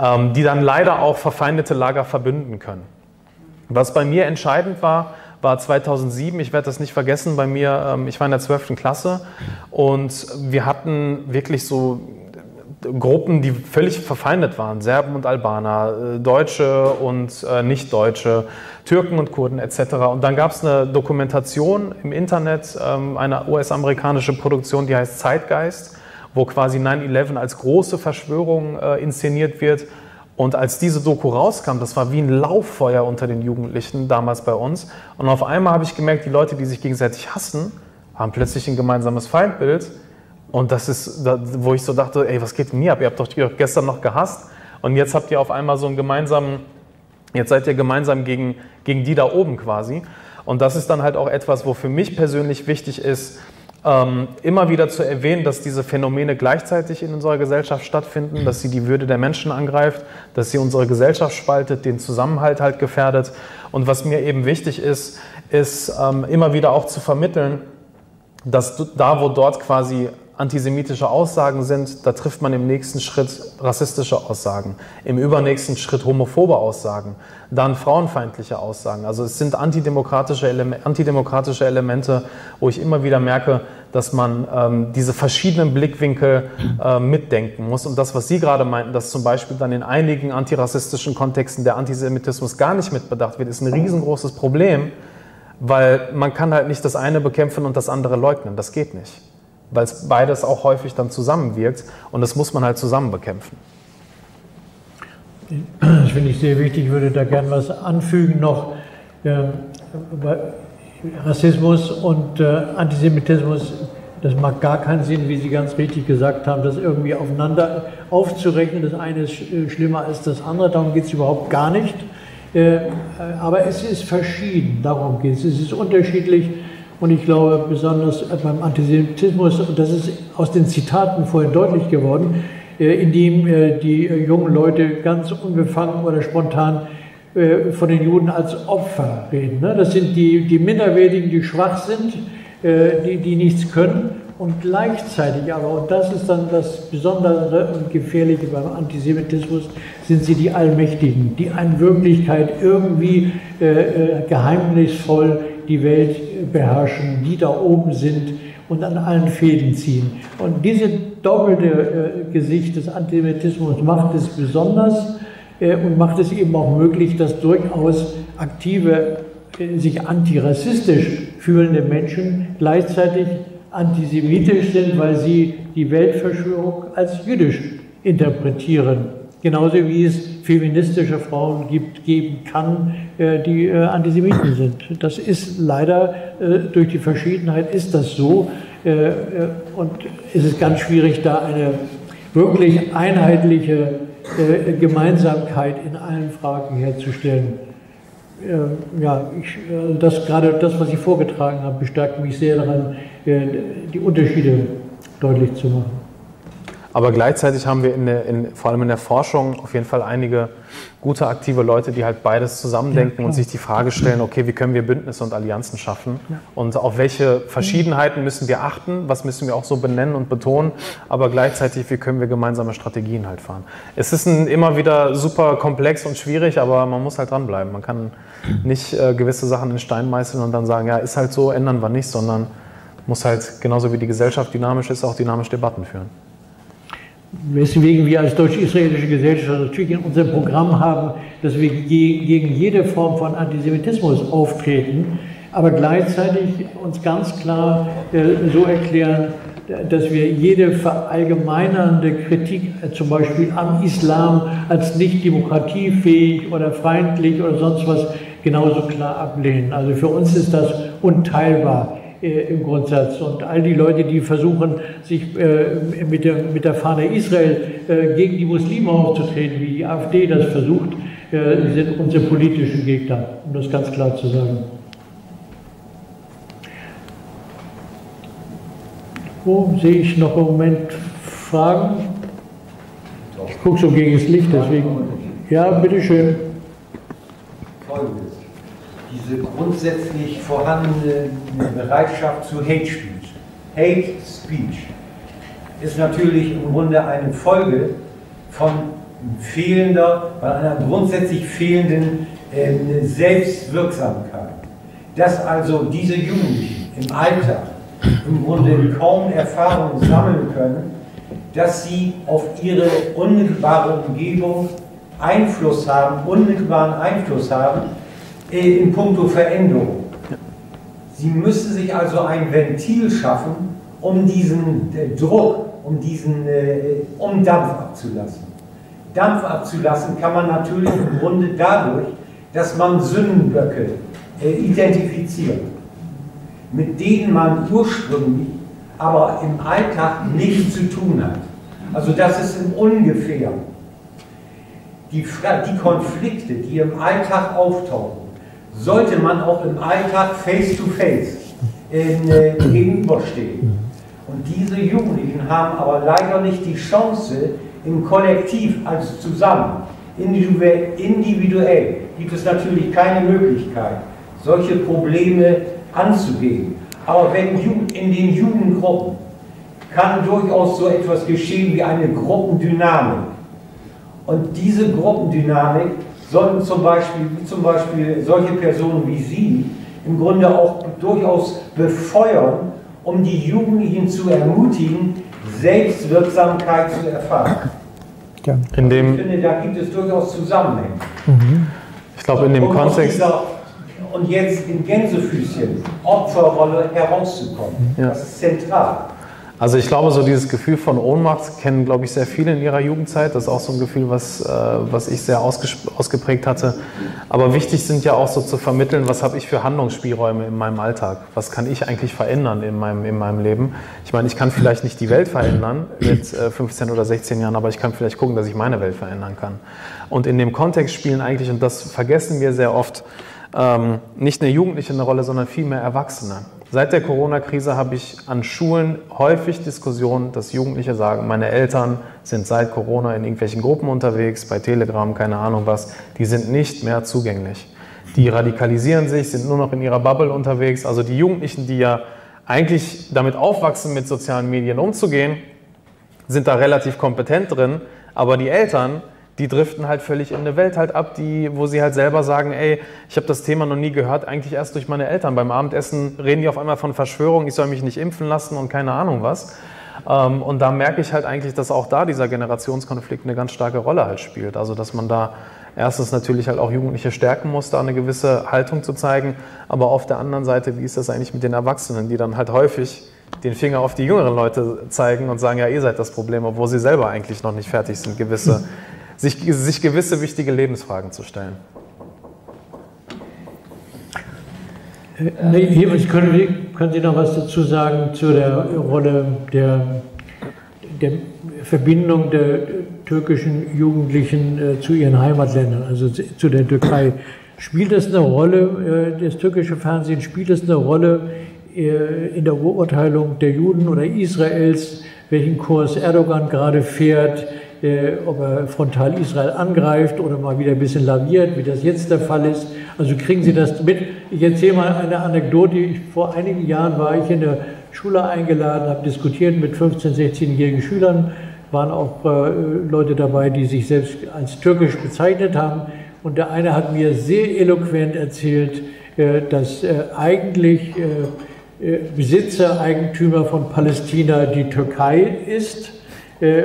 ähm, die dann leider auch verfeindete Lager verbünden können. Was bei mir entscheidend war, war 2007, ich werde das nicht vergessen, bei mir, ähm, ich war in der 12. Klasse und wir hatten wirklich so Gruppen, die völlig verfeindet waren, Serben und Albaner, äh, Deutsche und äh, Nicht-Deutsche, Türken und Kurden etc. Und dann gab es eine Dokumentation im Internet, ähm, eine US-amerikanische Produktion, die heißt Zeitgeist, wo quasi 9-11 als große Verschwörung äh, inszeniert wird und als diese Doku rauskam, das war wie ein Lauffeuer unter den Jugendlichen damals bei uns. Und auf einmal habe ich gemerkt, die Leute, die sich gegenseitig hassen, haben plötzlich ein gemeinsames Feindbild. Und das ist, wo ich so dachte, ey, was geht denn mir ab? Ihr habt doch gestern noch gehasst und jetzt habt ihr auf einmal so einen gemeinsamen, jetzt seid ihr gemeinsam gegen, gegen die da oben quasi. Und das ist dann halt auch etwas, wo für mich persönlich wichtig ist, ähm, immer wieder zu erwähnen, dass diese Phänomene gleichzeitig in unserer Gesellschaft stattfinden, dass sie die Würde der Menschen angreift, dass sie unsere Gesellschaft spaltet, den Zusammenhalt halt gefährdet. Und was mir eben wichtig ist, ist ähm, immer wieder auch zu vermitteln, dass da, wo dort quasi antisemitische Aussagen sind, da trifft man im nächsten Schritt rassistische Aussagen, im übernächsten Schritt homophobe Aussagen, dann frauenfeindliche Aussagen. Also es sind antidemokratische, Ele antidemokratische Elemente, wo ich immer wieder merke, dass man ähm, diese verschiedenen Blickwinkel äh, mitdenken muss. Und das, was Sie gerade meinten, dass zum Beispiel dann in einigen antirassistischen Kontexten der Antisemitismus gar nicht mitbedacht wird, ist ein riesengroßes Problem, weil man kann halt nicht das eine bekämpfen und das andere leugnen. Das geht nicht weil es beides auch häufig dann zusammenwirkt und das muss man halt zusammen bekämpfen. Das finde ich sehr wichtig, ich würde da gerne was anfügen noch. Ähm, Rassismus und äh, Antisemitismus, das macht gar keinen Sinn, wie Sie ganz richtig gesagt haben, das irgendwie aufeinander aufzurechnen. Das eine ist schlimmer als das andere, darum geht es überhaupt gar nicht. Äh, aber es ist verschieden, darum geht es. Es ist unterschiedlich und ich glaube, besonders beim Antisemitismus, und das ist aus den Zitaten vorhin deutlich geworden, äh, in dem äh, die jungen Leute ganz unbefangen oder spontan äh, von den Juden als Opfer reden. Ne? Das sind die, die Minderwertigen, die schwach sind, die, die nichts können. Und gleichzeitig aber, und das ist dann das Besondere und Gefährliche beim Antisemitismus, sind sie die Allmächtigen, die in Wirklichkeit irgendwie äh, geheimnisvoll die Welt beherrschen, die da oben sind und an allen Fäden ziehen. Und diese doppelte äh, Gesicht des Antisemitismus macht es besonders äh, und macht es eben auch möglich, dass durchaus aktive, äh, sich antirassistisch fühlende Menschen gleichzeitig antisemitisch sind, weil sie die Weltverschwörung als jüdisch interpretieren. Genauso wie es feministische Frauen gibt, geben kann, äh, die äh, Antisemiten sind. Das ist leider äh, durch die Verschiedenheit ist das so. Und es ist ganz schwierig, da eine wirklich einheitliche Gemeinsamkeit in allen Fragen herzustellen. Ja, ich, das gerade das, was Sie vorgetragen haben, bestärkt mich sehr daran, die Unterschiede deutlich zu machen. Aber gleichzeitig haben wir in der, in, vor allem in der Forschung auf jeden Fall einige gute, aktive Leute, die halt beides zusammendenken ja, und sich die Frage stellen, okay, wie können wir Bündnisse und Allianzen schaffen? Ja. Und auf welche Verschiedenheiten müssen wir achten? Was müssen wir auch so benennen und betonen? Aber gleichzeitig, wie können wir gemeinsame Strategien halt fahren? Es ist ein, immer wieder super komplex und schwierig, aber man muss halt dranbleiben. Man kann nicht äh, gewisse Sachen in Stein meißeln und dann sagen, ja, ist halt so, ändern wir nicht, sondern muss halt genauso wie die Gesellschaft dynamisch ist, auch dynamisch Debatten führen weswegen wir als deutsch-israelische Gesellschaft natürlich in unserem Programm haben, dass wir gegen jede Form von Antisemitismus auftreten, aber gleichzeitig uns ganz klar äh, so erklären, dass wir jede verallgemeinernde Kritik äh, zum Beispiel am Islam als nicht demokratiefähig oder feindlich oder sonst was genauso klar ablehnen. Also für uns ist das unteilbar im Grundsatz. Und all die Leute, die versuchen, sich äh, mit, der, mit der Fahne Israel äh, gegen die Muslime aufzutreten, wie die AfD das versucht, äh, sind unsere politischen Gegner, um das ganz klar zu sagen. Wo sehe ich noch im Moment Fragen? Ich gucke so gegen das Licht, deswegen. Ja, bitteschön. Folgendes. Diese grundsätzlich vorhandene Bereitschaft zu Hate Speech. Hate Speech ist natürlich im Grunde eine Folge von fehlender, von einer grundsätzlich fehlenden äh, Selbstwirksamkeit. Dass also diese Jugendlichen im Alltag im Grunde kaum Erfahrung sammeln können, dass sie auf ihre unmittelbare Umgebung Einfluss haben, unmittelbaren Einfluss haben in puncto Veränderung. Sie müssen sich also ein Ventil schaffen, um diesen äh, Druck, um diesen, äh, um Dampf abzulassen. Dampf abzulassen kann man natürlich im Grunde dadurch, dass man Sündenböcke äh, identifiziert mit denen man ursprünglich aber im Alltag nichts zu tun hat. Also das ist im Ungefähr. Die, die Konflikte, die im Alltag auftauchen, sollte man auch im Alltag face-to-face äh, gegenüberstehen. Und diese Jugendlichen haben aber leider nicht die Chance, im Kollektiv, also zusammen, individuell, gibt es natürlich keine Möglichkeit, solche Probleme anzugehen. Aber wenn in den Jugendgruppen kann durchaus so etwas geschehen wie eine Gruppendynamik. Und diese Gruppendynamik sollten zum Beispiel, zum Beispiel solche Personen wie Sie im Grunde auch durchaus befeuern, um die Jugendlichen zu ermutigen, Selbstwirksamkeit zu erfahren. Ja. In dem ich finde, da gibt es durchaus Zusammenhänge. Mhm. Ich glaube, in dem und Kontext. Dieser, und jetzt in Gänsefüßchen Opferrolle herauszukommen. Ja. Das ist zentral. Also ich glaube, so dieses Gefühl von Ohnmacht kennen, glaube ich, sehr viele in ihrer Jugendzeit. Das ist auch so ein Gefühl, was, äh, was ich sehr ausgeprägt hatte. Aber wichtig sind ja auch so zu vermitteln, was habe ich für Handlungsspielräume in meinem Alltag? Was kann ich eigentlich verändern in meinem, in meinem Leben? Ich meine, ich kann vielleicht nicht die Welt verändern mit 15 äh, oder 16 Jahren, aber ich kann vielleicht gucken, dass ich meine Welt verändern kann. Und in dem Kontext spielen eigentlich, und das vergessen wir sehr oft, ähm, nicht eine Jugendliche eine Rolle, sondern vielmehr Erwachsene. Seit der Corona-Krise habe ich an Schulen häufig Diskussionen, dass Jugendliche sagen, meine Eltern sind seit Corona in irgendwelchen Gruppen unterwegs, bei Telegram, keine Ahnung was, die sind nicht mehr zugänglich. Die radikalisieren sich, sind nur noch in ihrer Bubble unterwegs. Also die Jugendlichen, die ja eigentlich damit aufwachsen, mit sozialen Medien umzugehen, sind da relativ kompetent drin. Aber die Eltern, die driften halt völlig in eine Welt halt ab, die, wo sie halt selber sagen, ey, ich habe das Thema noch nie gehört, eigentlich erst durch meine Eltern. Beim Abendessen reden die auf einmal von Verschwörung, ich soll mich nicht impfen lassen und keine Ahnung was. Ähm, und da merke ich halt eigentlich, dass auch da dieser Generationskonflikt eine ganz starke Rolle halt spielt. Also dass man da erstens natürlich halt auch Jugendliche stärken muss, da eine gewisse Haltung zu zeigen. Aber auf der anderen Seite, wie ist das eigentlich mit den Erwachsenen, die dann halt häufig den Finger auf die jüngeren Leute zeigen und sagen, ja, ihr seid das Problem, obwohl sie selber eigentlich noch nicht fertig sind, gewisse sich, sich gewisse wichtige Lebensfragen zu stellen. Nee, hier, können, können Sie noch was dazu sagen zu der Rolle der, der Verbindung der türkischen Jugendlichen äh, zu ihren Heimatländern, also zu der Türkei? Spielt das eine Rolle, äh, das türkische Fernsehen, spielt das eine Rolle äh, in der Beurteilung der Juden oder Israels, welchen Kurs Erdogan gerade fährt? Äh, ob er frontal Israel angreift oder mal wieder ein bisschen laviert, wie das jetzt der Fall ist. Also kriegen Sie das mit. Ich erzähle mal eine Anekdote. Vor einigen Jahren war ich in der Schule eingeladen, habe diskutiert mit 15-, 16-jährigen Schülern, waren auch äh, Leute dabei, die sich selbst als türkisch bezeichnet haben. Und der eine hat mir sehr eloquent erzählt, äh, dass äh, eigentlich äh, äh, Besitzer, Eigentümer von Palästina die Türkei ist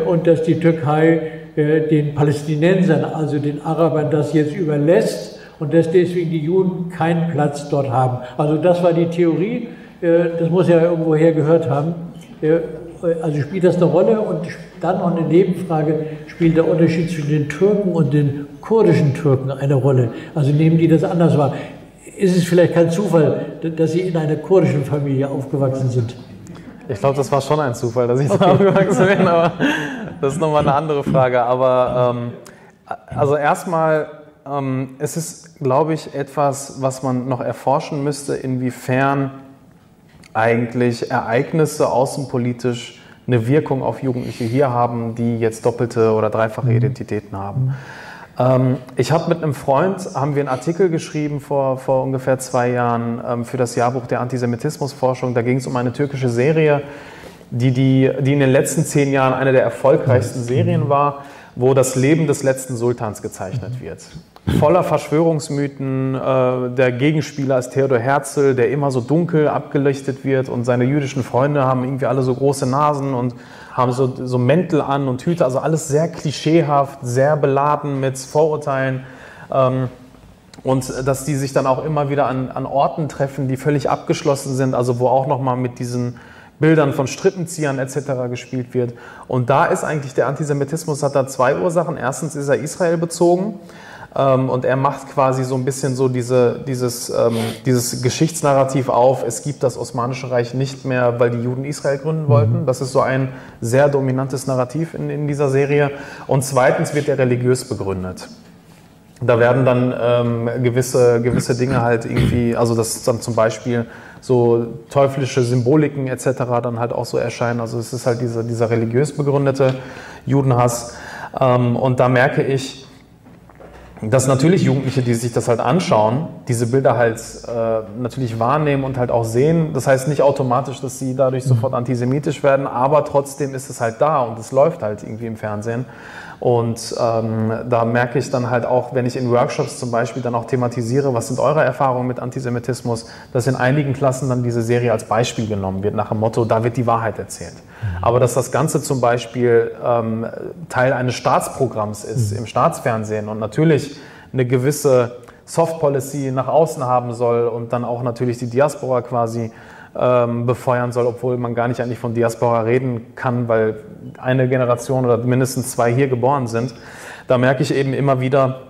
und dass die Türkei äh, den Palästinensern, also den Arabern, das jetzt überlässt und dass deswegen die Juden keinen Platz dort haben. Also das war die Theorie, äh, das muss ja irgendwoher gehört haben. Äh, also spielt das eine Rolle und dann noch eine Nebenfrage, spielt der Unterschied zwischen den Türken und den kurdischen Türken eine Rolle? Also nehmen die das anders wahr? Ist es vielleicht kein Zufall, dass Sie in einer kurdischen Familie aufgewachsen sind? Ich glaube, das war schon ein Zufall, dass ich okay. da aufgewachsen bin, aber das ist nochmal eine andere Frage. Aber ähm, also erstmal, ähm, es ist, glaube ich, etwas, was man noch erforschen müsste, inwiefern eigentlich Ereignisse außenpolitisch eine Wirkung auf Jugendliche hier haben, die jetzt doppelte oder dreifache mhm. Identitäten haben. Ähm, ich habe mit einem Freund, haben wir einen Artikel geschrieben vor, vor ungefähr zwei Jahren ähm, für das Jahrbuch der Antisemitismusforschung. Da ging es um eine türkische Serie, die, die, die in den letzten zehn Jahren eine der erfolgreichsten Serien war, wo das Leben des letzten Sultans gezeichnet wird voller Verschwörungsmythen. Äh, der Gegenspieler ist Theodor Herzl, der immer so dunkel abgelichtet wird und seine jüdischen Freunde haben irgendwie alle so große Nasen und haben so, so Mäntel an und Hüte, also alles sehr klischeehaft, sehr beladen mit Vorurteilen. Ähm, und dass die sich dann auch immer wieder an, an Orten treffen, die völlig abgeschlossen sind, also wo auch nochmal mit diesen Bildern von Strippenziehern etc. gespielt wird. Und da ist eigentlich der Antisemitismus, hat da zwei Ursachen. Erstens ist er Israel bezogen. Ähm, und er macht quasi so ein bisschen so diese, dieses, ähm, dieses Geschichtsnarrativ auf, es gibt das Osmanische Reich nicht mehr, weil die Juden Israel gründen wollten. Mhm. Das ist so ein sehr dominantes Narrativ in, in dieser Serie. Und zweitens wird er religiös begründet. Da werden dann ähm, gewisse, gewisse Dinge halt irgendwie, also dass dann zum Beispiel so teuflische Symboliken etc. dann halt auch so erscheinen. Also es ist halt dieser, dieser religiös begründete Judenhass. Ähm, und da merke ich, dass natürlich Jugendliche, die sich das halt anschauen, diese Bilder halt äh, natürlich wahrnehmen und halt auch sehen. Das heißt nicht automatisch, dass sie dadurch sofort antisemitisch werden, aber trotzdem ist es halt da und es läuft halt irgendwie im Fernsehen. Und ähm, da merke ich dann halt auch, wenn ich in Workshops zum Beispiel dann auch thematisiere, was sind eure Erfahrungen mit Antisemitismus, dass in einigen Klassen dann diese Serie als Beispiel genommen wird, nach dem Motto, da wird die Wahrheit erzählt. Mhm. Aber dass das Ganze zum Beispiel ähm, Teil eines Staatsprogramms ist mhm. im Staatsfernsehen und natürlich eine gewisse Soft Policy nach außen haben soll und dann auch natürlich die Diaspora quasi ähm, befeuern soll, obwohl man gar nicht eigentlich von Diaspora reden kann, weil eine Generation oder mindestens zwei hier geboren sind. Da merke ich eben immer wieder,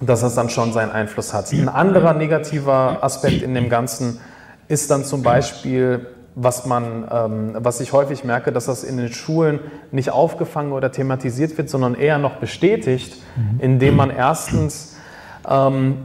dass das dann schon seinen Einfluss hat. Ein anderer negativer Aspekt in dem Ganzen ist dann zum Beispiel, was man, ähm, was ich häufig merke, dass das in den Schulen nicht aufgefangen oder thematisiert wird, sondern eher noch bestätigt, indem man erstens ähm,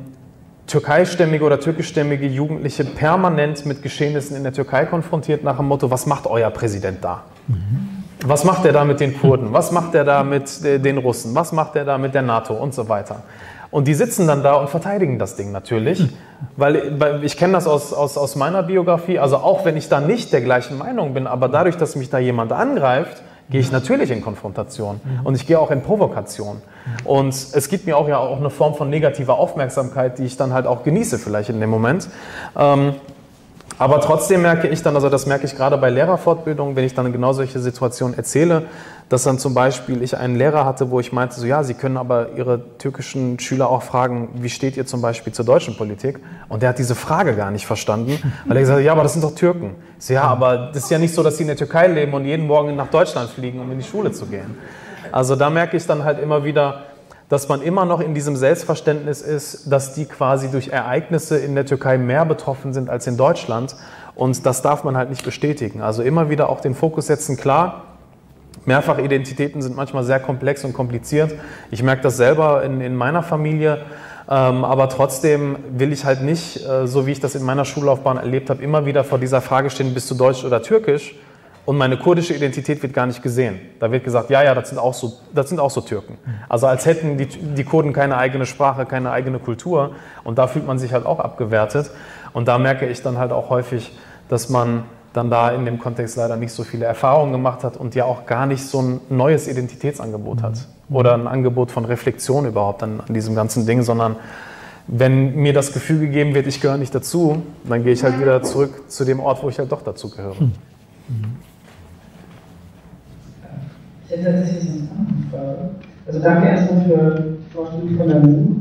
türkeistämmige oder türkischstämmige Jugendliche permanent mit Geschehnissen in der Türkei konfrontiert nach dem Motto, was macht euer Präsident da? Mhm. Was macht er da mit den Kurden? Was macht er da mit den Russen? Was macht er da mit der NATO und so weiter? Und die sitzen dann da und verteidigen das Ding natürlich, weil, weil ich kenne das aus, aus, aus meiner Biografie, also auch wenn ich da nicht der gleichen Meinung bin, aber dadurch, dass mich da jemand angreift, gehe ich natürlich in Konfrontation und ich gehe auch in Provokation. Und es gibt mir auch ja auch eine Form von negativer Aufmerksamkeit, die ich dann halt auch genieße vielleicht in dem Moment. Ähm, aber trotzdem merke ich dann, also das merke ich gerade bei Lehrerfortbildungen, wenn ich dann genau solche Situationen erzähle, dass dann zum Beispiel ich einen Lehrer hatte, wo ich meinte, so ja, Sie können aber Ihre türkischen Schüler auch fragen, wie steht ihr zum Beispiel zur deutschen Politik? Und der hat diese Frage gar nicht verstanden, weil er gesagt hat, ja, aber das sind doch Türken. So, ja, aber das ist ja nicht so, dass sie in der Türkei leben und jeden Morgen nach Deutschland fliegen, um in die Schule zu gehen. Also da merke ich dann halt immer wieder, dass man immer noch in diesem Selbstverständnis ist, dass die quasi durch Ereignisse in der Türkei mehr betroffen sind als in Deutschland. Und das darf man halt nicht bestätigen. Also immer wieder auch den Fokus setzen, klar, Mehrfachidentitäten sind manchmal sehr komplex und kompliziert. Ich merke das selber in, in meiner Familie. Ähm, aber trotzdem will ich halt nicht, äh, so wie ich das in meiner Schullaufbahn erlebt habe, immer wieder vor dieser Frage stehen, bist du deutsch oder türkisch? Und meine kurdische Identität wird gar nicht gesehen. Da wird gesagt, ja, ja, das sind auch so, das sind auch so Türken. Also als hätten die, die Kurden keine eigene Sprache, keine eigene Kultur. Und da fühlt man sich halt auch abgewertet. Und da merke ich dann halt auch häufig, dass man dann da in dem Kontext leider nicht so viele Erfahrungen gemacht hat und ja auch gar nicht so ein neues Identitätsangebot hat mhm. oder ein Angebot von Reflexion überhaupt an, an diesem ganzen Ding, sondern wenn mir das Gefühl gegeben wird, ich gehöre nicht dazu, dann gehe ich halt wieder zurück zu dem Ort, wo ich halt doch dazu gehöre. Mhm. Ich hätte tatsächlich so eine Frage. Also danke erstmal für die Vorstellung von deinem Buch.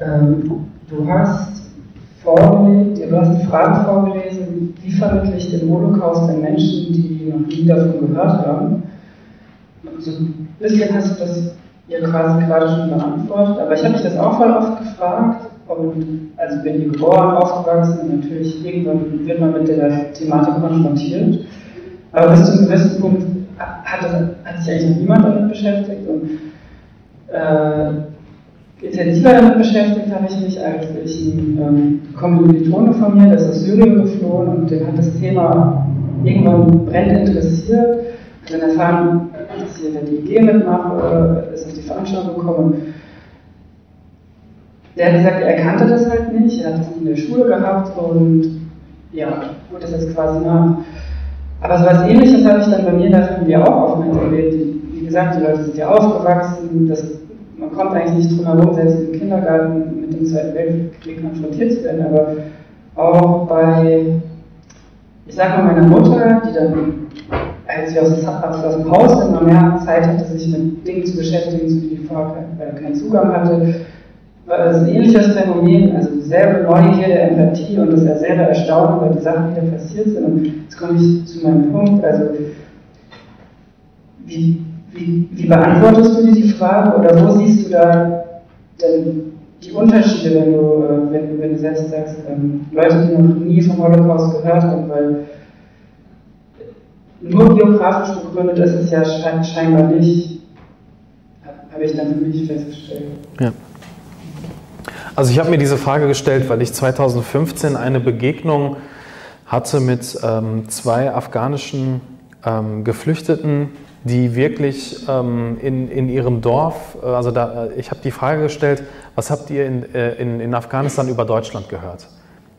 Ähm, du hast vorgelegt, du hast die Frage vorgelesen, wie vermittle ich den Holocaust den Menschen, die noch nie davon gehört haben. So ein bisschen hast du das ja quasi gerade schon beantwortet, aber ich habe mich das auch voll oft gefragt. Und also bin hier geboren, aufgewachsen und natürlich irgendwann wird man mit der Thematik konfrontiert. Aber bis zu einem gewissen Punkt hat, das, hat sich eigentlich noch niemand damit beschäftigt. Und äh, intensiver damit beschäftigt habe ich mich, als ich ein ähm, Kommilitone von mir, der ist aus Syrien geflohen und dem hat das Thema irgendwann brennend interessiert, hat dann erfahren, dass ich in der DG mitmache, ist auf die Veranstaltung gekommen. Der hat gesagt, er kannte das halt nicht, er hat das in der Schule gehabt und ja, holt das jetzt quasi nach. Aber so was ähnliches habe ich dann bei mir in der Familie auch offen erlebt. Wie gesagt, die Leute sind ja aufgewachsen, das man kommt eigentlich nicht drum herum, selbst im Kindergarten mit dem Zweiten Weltkrieg konfrontiert zu werden, aber auch bei, ich sag mal, meiner Mutter, die dann, als sie aus, aus dem Haus immer mehr Zeit hatte, sich mit Dingen zu beschäftigen, zu denen die vorher keinen Zugang hatte, das ein ähnliches Phänomen, also dieselbe Neugierde, Empathie und das selbe Erstaunen über die Sachen, die da passiert sind. Und jetzt komme ich zu meinem Punkt, also wie wie, wie beantwortest du dir die Frage oder wo siehst du da denn die Unterschiede, wenn du, äh, wenn, wenn du selbst sagst, ähm, Leute, die noch nie vom Holocaust gehört haben, weil nur biografisch begründet ist es ja scheinbar nicht, habe ich dann für mich festgestellt. Ja. Also ich habe mir diese Frage gestellt, weil ich 2015 eine Begegnung hatte mit ähm, zwei afghanischen ähm, Geflüchteten, die wirklich ähm, in, in ihrem Dorf, äh, also da, äh, ich habe die Frage gestellt, was habt ihr in, äh, in, in Afghanistan über Deutschland gehört?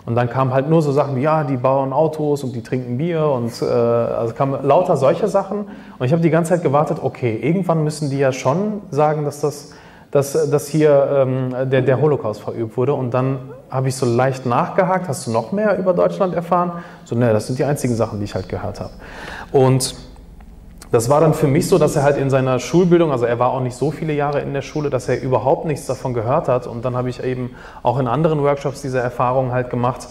Und dann kamen halt nur so Sachen wie, ja, die bauen Autos und die trinken Bier und äh, also kamen lauter solche Sachen. Und ich habe die ganze Zeit gewartet, okay, irgendwann müssen die ja schon sagen, dass das dass, dass hier ähm, der, der Holocaust verübt wurde. Und dann habe ich so leicht nachgehakt, hast du noch mehr über Deutschland erfahren? So, ne, das sind die einzigen Sachen, die ich halt gehört habe. Und das war dann für mich so, dass er halt in seiner Schulbildung, also er war auch nicht so viele Jahre in der Schule, dass er überhaupt nichts davon gehört hat. Und dann habe ich eben auch in anderen Workshops diese Erfahrungen halt gemacht,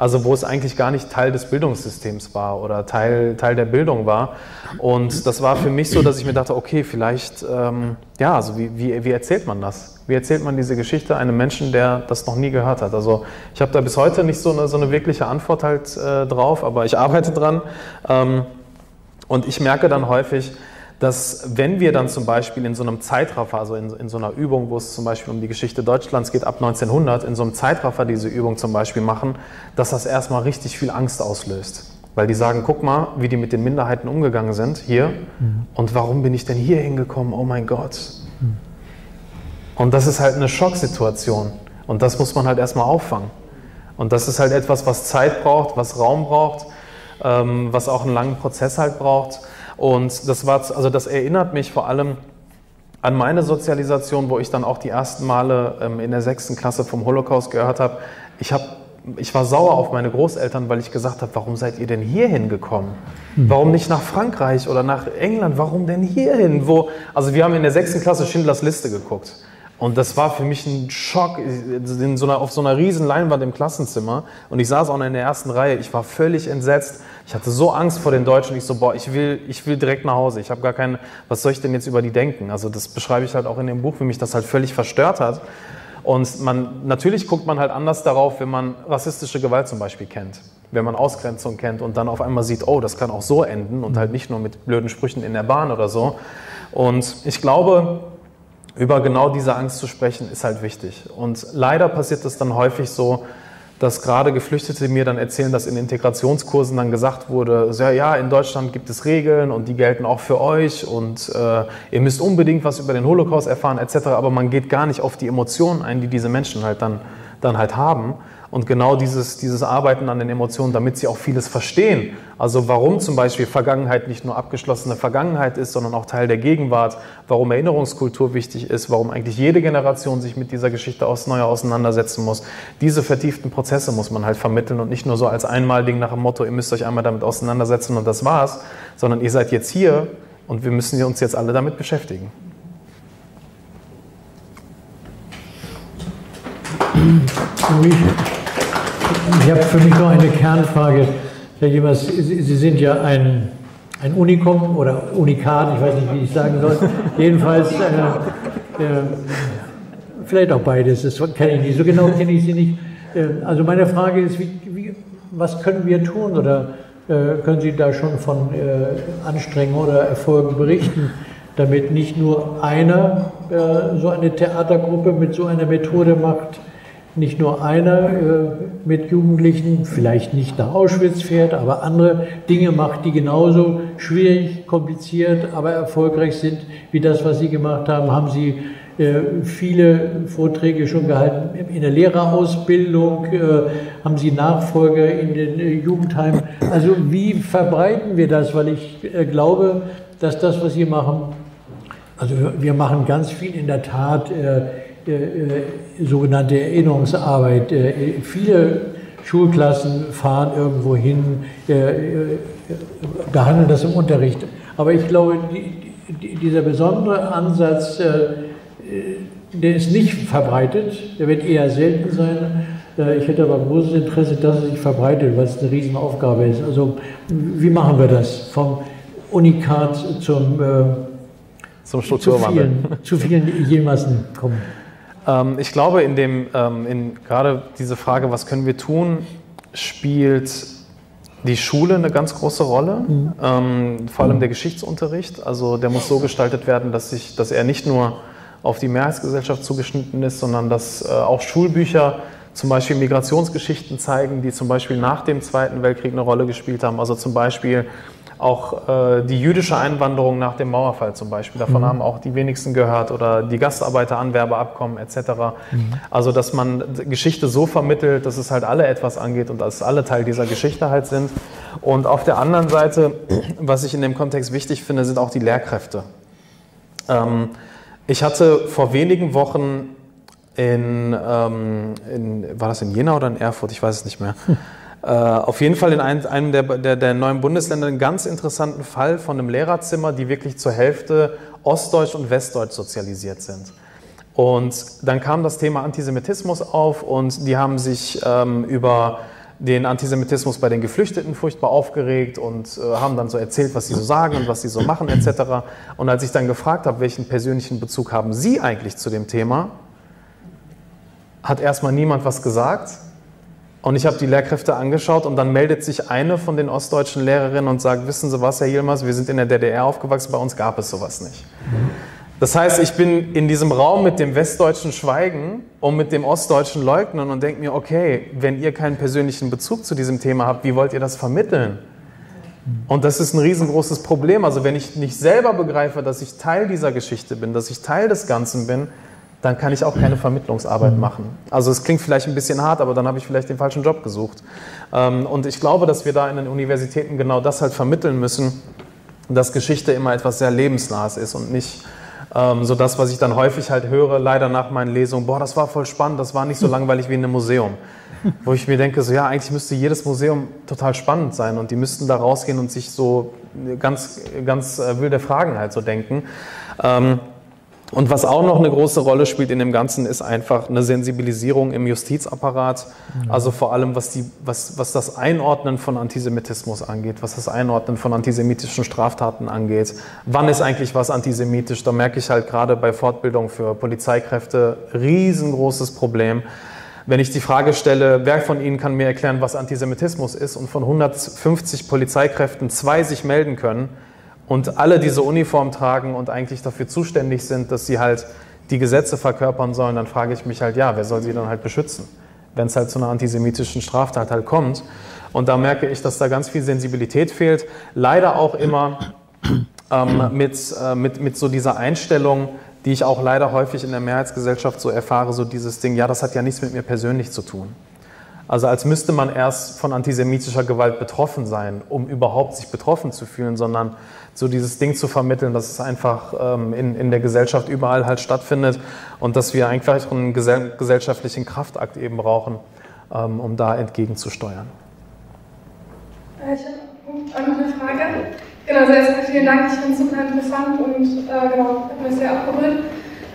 also wo es eigentlich gar nicht Teil des Bildungssystems war oder Teil, Teil der Bildung war. Und das war für mich so, dass ich mir dachte, okay, vielleicht, ähm, ja, also wie, wie, wie erzählt man das? Wie erzählt man diese Geschichte einem Menschen, der das noch nie gehört hat? Also ich habe da bis heute nicht so eine, so eine wirkliche Antwort halt äh, drauf, aber ich arbeite dran. Ähm, und ich merke dann häufig, dass wenn wir dann zum Beispiel in so einem Zeitraffer, also in, in, so einer Übung, wo es zum Beispiel um die Geschichte Deutschlands geht, ab 1900, in so einem Zeitraffer diese Übung zum Beispiel machen, dass das erstmal richtig viel Angst auslöst. Weil die sagen, guck mal, wie die mit den Minderheiten umgegangen sind hier mhm. und warum bin ich denn hier hingekommen, oh mein Gott. Mhm. Und das ist halt eine Schocksituation und das muss man halt erstmal auffangen. Und das ist halt etwas, was Zeit braucht, was Raum braucht ähm, was auch einen langen Prozess halt braucht. Und das war, also das erinnert mich vor allem an meine Sozialisation, wo ich dann auch die ersten Male ähm, in der sechsten Klasse vom Holocaust gehört habe. Ich habe ich war sauer auf meine Großeltern, weil ich gesagt habe, warum seid ihr denn hier hingekommen? Hm. Warum nicht nach Frankreich oder nach England? Warum denn hierhin? Wo, also wir haben in der sechsten Klasse Schindlers Liste geguckt. Und das war für mich ein Schock in so einer, auf so einer riesen Leinwand im Klassenzimmer. Und ich saß auch noch in der ersten Reihe. Ich war völlig entsetzt. Ich hatte so Angst vor den Deutschen. Ich so, boah, ich will, ich will direkt nach Hause. Ich habe gar keine, was soll ich denn jetzt über die denken? Also das beschreibe ich halt auch in dem Buch, wie mich das halt völlig verstört hat. Und man, natürlich guckt man halt anders darauf, wenn man rassistische Gewalt zum Beispiel kennt. Wenn man Ausgrenzung kennt und dann auf einmal sieht, oh, das kann auch so enden und halt nicht nur mit blöden Sprüchen in der Bahn oder so. Und ich glaube, über genau diese Angst zu sprechen, ist halt wichtig. Und leider passiert es dann häufig so, dass gerade Geflüchtete mir dann erzählen, dass in Integrationskursen dann gesagt wurde, so, ja, in Deutschland gibt es Regeln und die gelten auch für euch und äh, ihr müsst unbedingt was über den Holocaust erfahren etc., aber man geht gar nicht auf die Emotionen ein, die diese Menschen halt dann, dann halt haben. Und genau dieses, dieses Arbeiten an den Emotionen, damit sie auch vieles verstehen. Also warum zum Beispiel Vergangenheit nicht nur abgeschlossene Vergangenheit ist, sondern auch Teil der Gegenwart, warum Erinnerungskultur wichtig ist, warum eigentlich jede Generation sich mit dieser Geschichte aus neu auseinandersetzen muss. Diese vertieften Prozesse muss man halt vermitteln und nicht nur so als Einmalding nach dem Motto, ihr müsst euch einmal damit auseinandersetzen und das war's, sondern ihr seid jetzt hier und wir müssen uns jetzt alle damit beschäftigen. Mich, ich habe für mich noch eine Kernfrage. Herr Jemers, Sie, sind ja ein, ein Unikum oder Unikat, ich weiß nicht, wie ich sagen soll. Jedenfalls, äh, äh, vielleicht auch beides, das kenne ich nicht. So genau kenne ich Sie nicht. Äh, also meine Frage ist, wie, wie, was können wir tun oder äh, können Sie da schon von äh, Anstrengungen oder Erfolgen berichten, damit nicht nur einer so eine Theatergruppe mit so einer Methode macht, nicht nur einer mit Jugendlichen vielleicht nicht nach Auschwitz fährt, aber andere Dinge macht, die genauso schwierig, kompliziert, aber erfolgreich sind wie das, was Sie gemacht haben. Haben Sie äh, viele Vorträge schon gehalten in der Lehrerausbildung, äh, haben Sie Nachfolger in den äh, Jugendheimen. Also wie verbreiten wir das? Weil ich glaube, dass das, was Sie machen, also wir machen ganz viel in der Tat sogenannte Erinnerungsarbeit. viele Schulklassen fahren irgendwo hin, behandeln das im Unterricht. Aber ich glaube, dieser besondere Ansatz, der ist nicht verbreitet, der wird eher selten sein. Äh, ich hätte aber großes Interesse, dass er sich verbreitet, weil es eine Riesenaufgabe ist. Also wie machen wir das? Vom Unikat zum, äh, zum Strukturwandel. Zu vielen, zu vielen Jemassen kommen. Ähm, ich glaube, in dem, ähm, in gerade diese Frage, was können wir tun, spielt die Schule eine ganz große Rolle, mhm. ähm, vor allem der Geschichtsunterricht. Also der muss so gestaltet werden, dass, ich, dass er nicht nur auf die Mehrheitsgesellschaft zugeschnitten ist, sondern dass äh, auch Schulbücher zum Beispiel Migrationsgeschichten zeigen, die zum Beispiel nach dem Zweiten Weltkrieg eine Rolle gespielt haben. Also zum Beispiel auch äh, die jüdische Einwanderung nach dem Mauerfall zum Beispiel. Davon mhm. haben auch die wenigsten gehört oder die Gastarbeiteranwerbeabkommen etc. Mhm. Also dass man Geschichte so vermittelt, dass es halt alle etwas angeht und dass alle Teil dieser Geschichte halt sind. Und auf der anderen Seite, was ich in dem Kontext wichtig finde, sind auch die Lehrkräfte. Ähm, ich hatte vor wenigen Wochen in, ähm, in, war das in Jena oder in Erfurt? Ich weiß es nicht mehr. Hm. (laughs) Äh, auf jeden Fall in einem, der, der, der, neuen Bundesländer einen ganz interessanten Fall von einem Lehrerzimmer, die wirklich zur Hälfte Ostdeutsch und Westdeutsch sozialisiert sind. Und dann kam das Thema Antisemitismus auf und die haben sich ähm, über den Antisemitismus bei den Geflüchteten furchtbar aufgeregt und äh, haben dann so erzählt, was sie so sagen und was sie so machen etc. Und als ich dann gefragt habe, welchen persönlichen Bezug haben Sie eigentlich zu dem Thema, hat erstmal niemand was gesagt. Und ich habe die Lehrkräfte angeschaut und dann meldet sich eine von den ostdeutschen Lehrerinnen und sagt, wissen Sie was, Herr Yilmaz, wir sind in der DDR aufgewachsen, bei uns gab es sowas nicht. Das heißt, ich bin in diesem Raum mit dem westdeutschen Schweigen und mit dem ostdeutschen Leugnen und denke mir, okay, wenn ihr keinen persönlichen Bezug zu diesem Thema habt, wie wollt ihr das vermitteln? Und das ist ein riesengroßes Problem. Also wenn ich nicht selber begreife, dass ich Teil dieser Geschichte bin, dass ich Teil des Ganzen bin, dann kann ich auch keine Vermittlungsarbeit machen. Also es klingt vielleicht ein bisschen hart, aber dann habe ich vielleicht den falschen Job gesucht. Ähm, und ich glaube, dass wir da in den Universitäten genau das halt vermitteln müssen, dass Geschichte immer etwas sehr Lebensnahes ist und nicht ähm, so das, was ich dann häufig halt höre, leider nach meinen Lesungen, boah, das war voll spannend, das war nicht so (laughs) langweilig wie in einem Museum. Wo ich mir denke, so ja, eigentlich müsste jedes Museum total spannend sein und die müssten da rausgehen und sich so ganz, ganz äh, wilde Fragen halt so denken. Und was auch noch eine große Rolle spielt in dem Ganzen, ist einfach eine Sensibilisierung im Justizapparat. Also vor allem, was, die, was, was das Einordnen von Antisemitismus angeht, was das Einordnen von antisemitischen Straftaten angeht. Wann ist eigentlich was antisemitisch? Da merke ich halt gerade bei Fortbildung für Polizeikräfte riesengroßes Problem. Wenn ich die Frage stelle, wer von Ihnen kann mir erklären, was Antisemitismus ist und von 150 Polizeikräften zwei sich melden können, und alle diese Uniform tragen und eigentlich dafür zuständig sind, dass sie halt die Gesetze verkörpern sollen, dann frage ich mich halt, ja, wer soll sie dann halt beschützen, wenn es halt zu einer antisemitischen Straftat halt kommt. Und da merke ich, dass da ganz viel Sensibilität fehlt. Leider auch immer ähm, mit, äh, mit, mit so dieser Einstellung, die ich auch leider häufig in der Mehrheitsgesellschaft so erfahre, so dieses Ding, ja, das hat ja nichts mit mir persönlich zu tun. Also als müsste man erst von antisemitischer Gewalt betroffen sein, um überhaupt sich betroffen zu fühlen, sondern so dieses Ding zu vermitteln, dass es einfach ähm, in, in der Gesellschaft überall halt stattfindet und dass wir einfach einen gesell gesellschaftlichen Kraftakt eben brauchen, ähm, um da entgegenzusteuern. Äh, ich habe eine Frage. Genau, also erstmal vielen Dank, ich finde es super interessant und äh, genau, hat mich sehr abgeholt.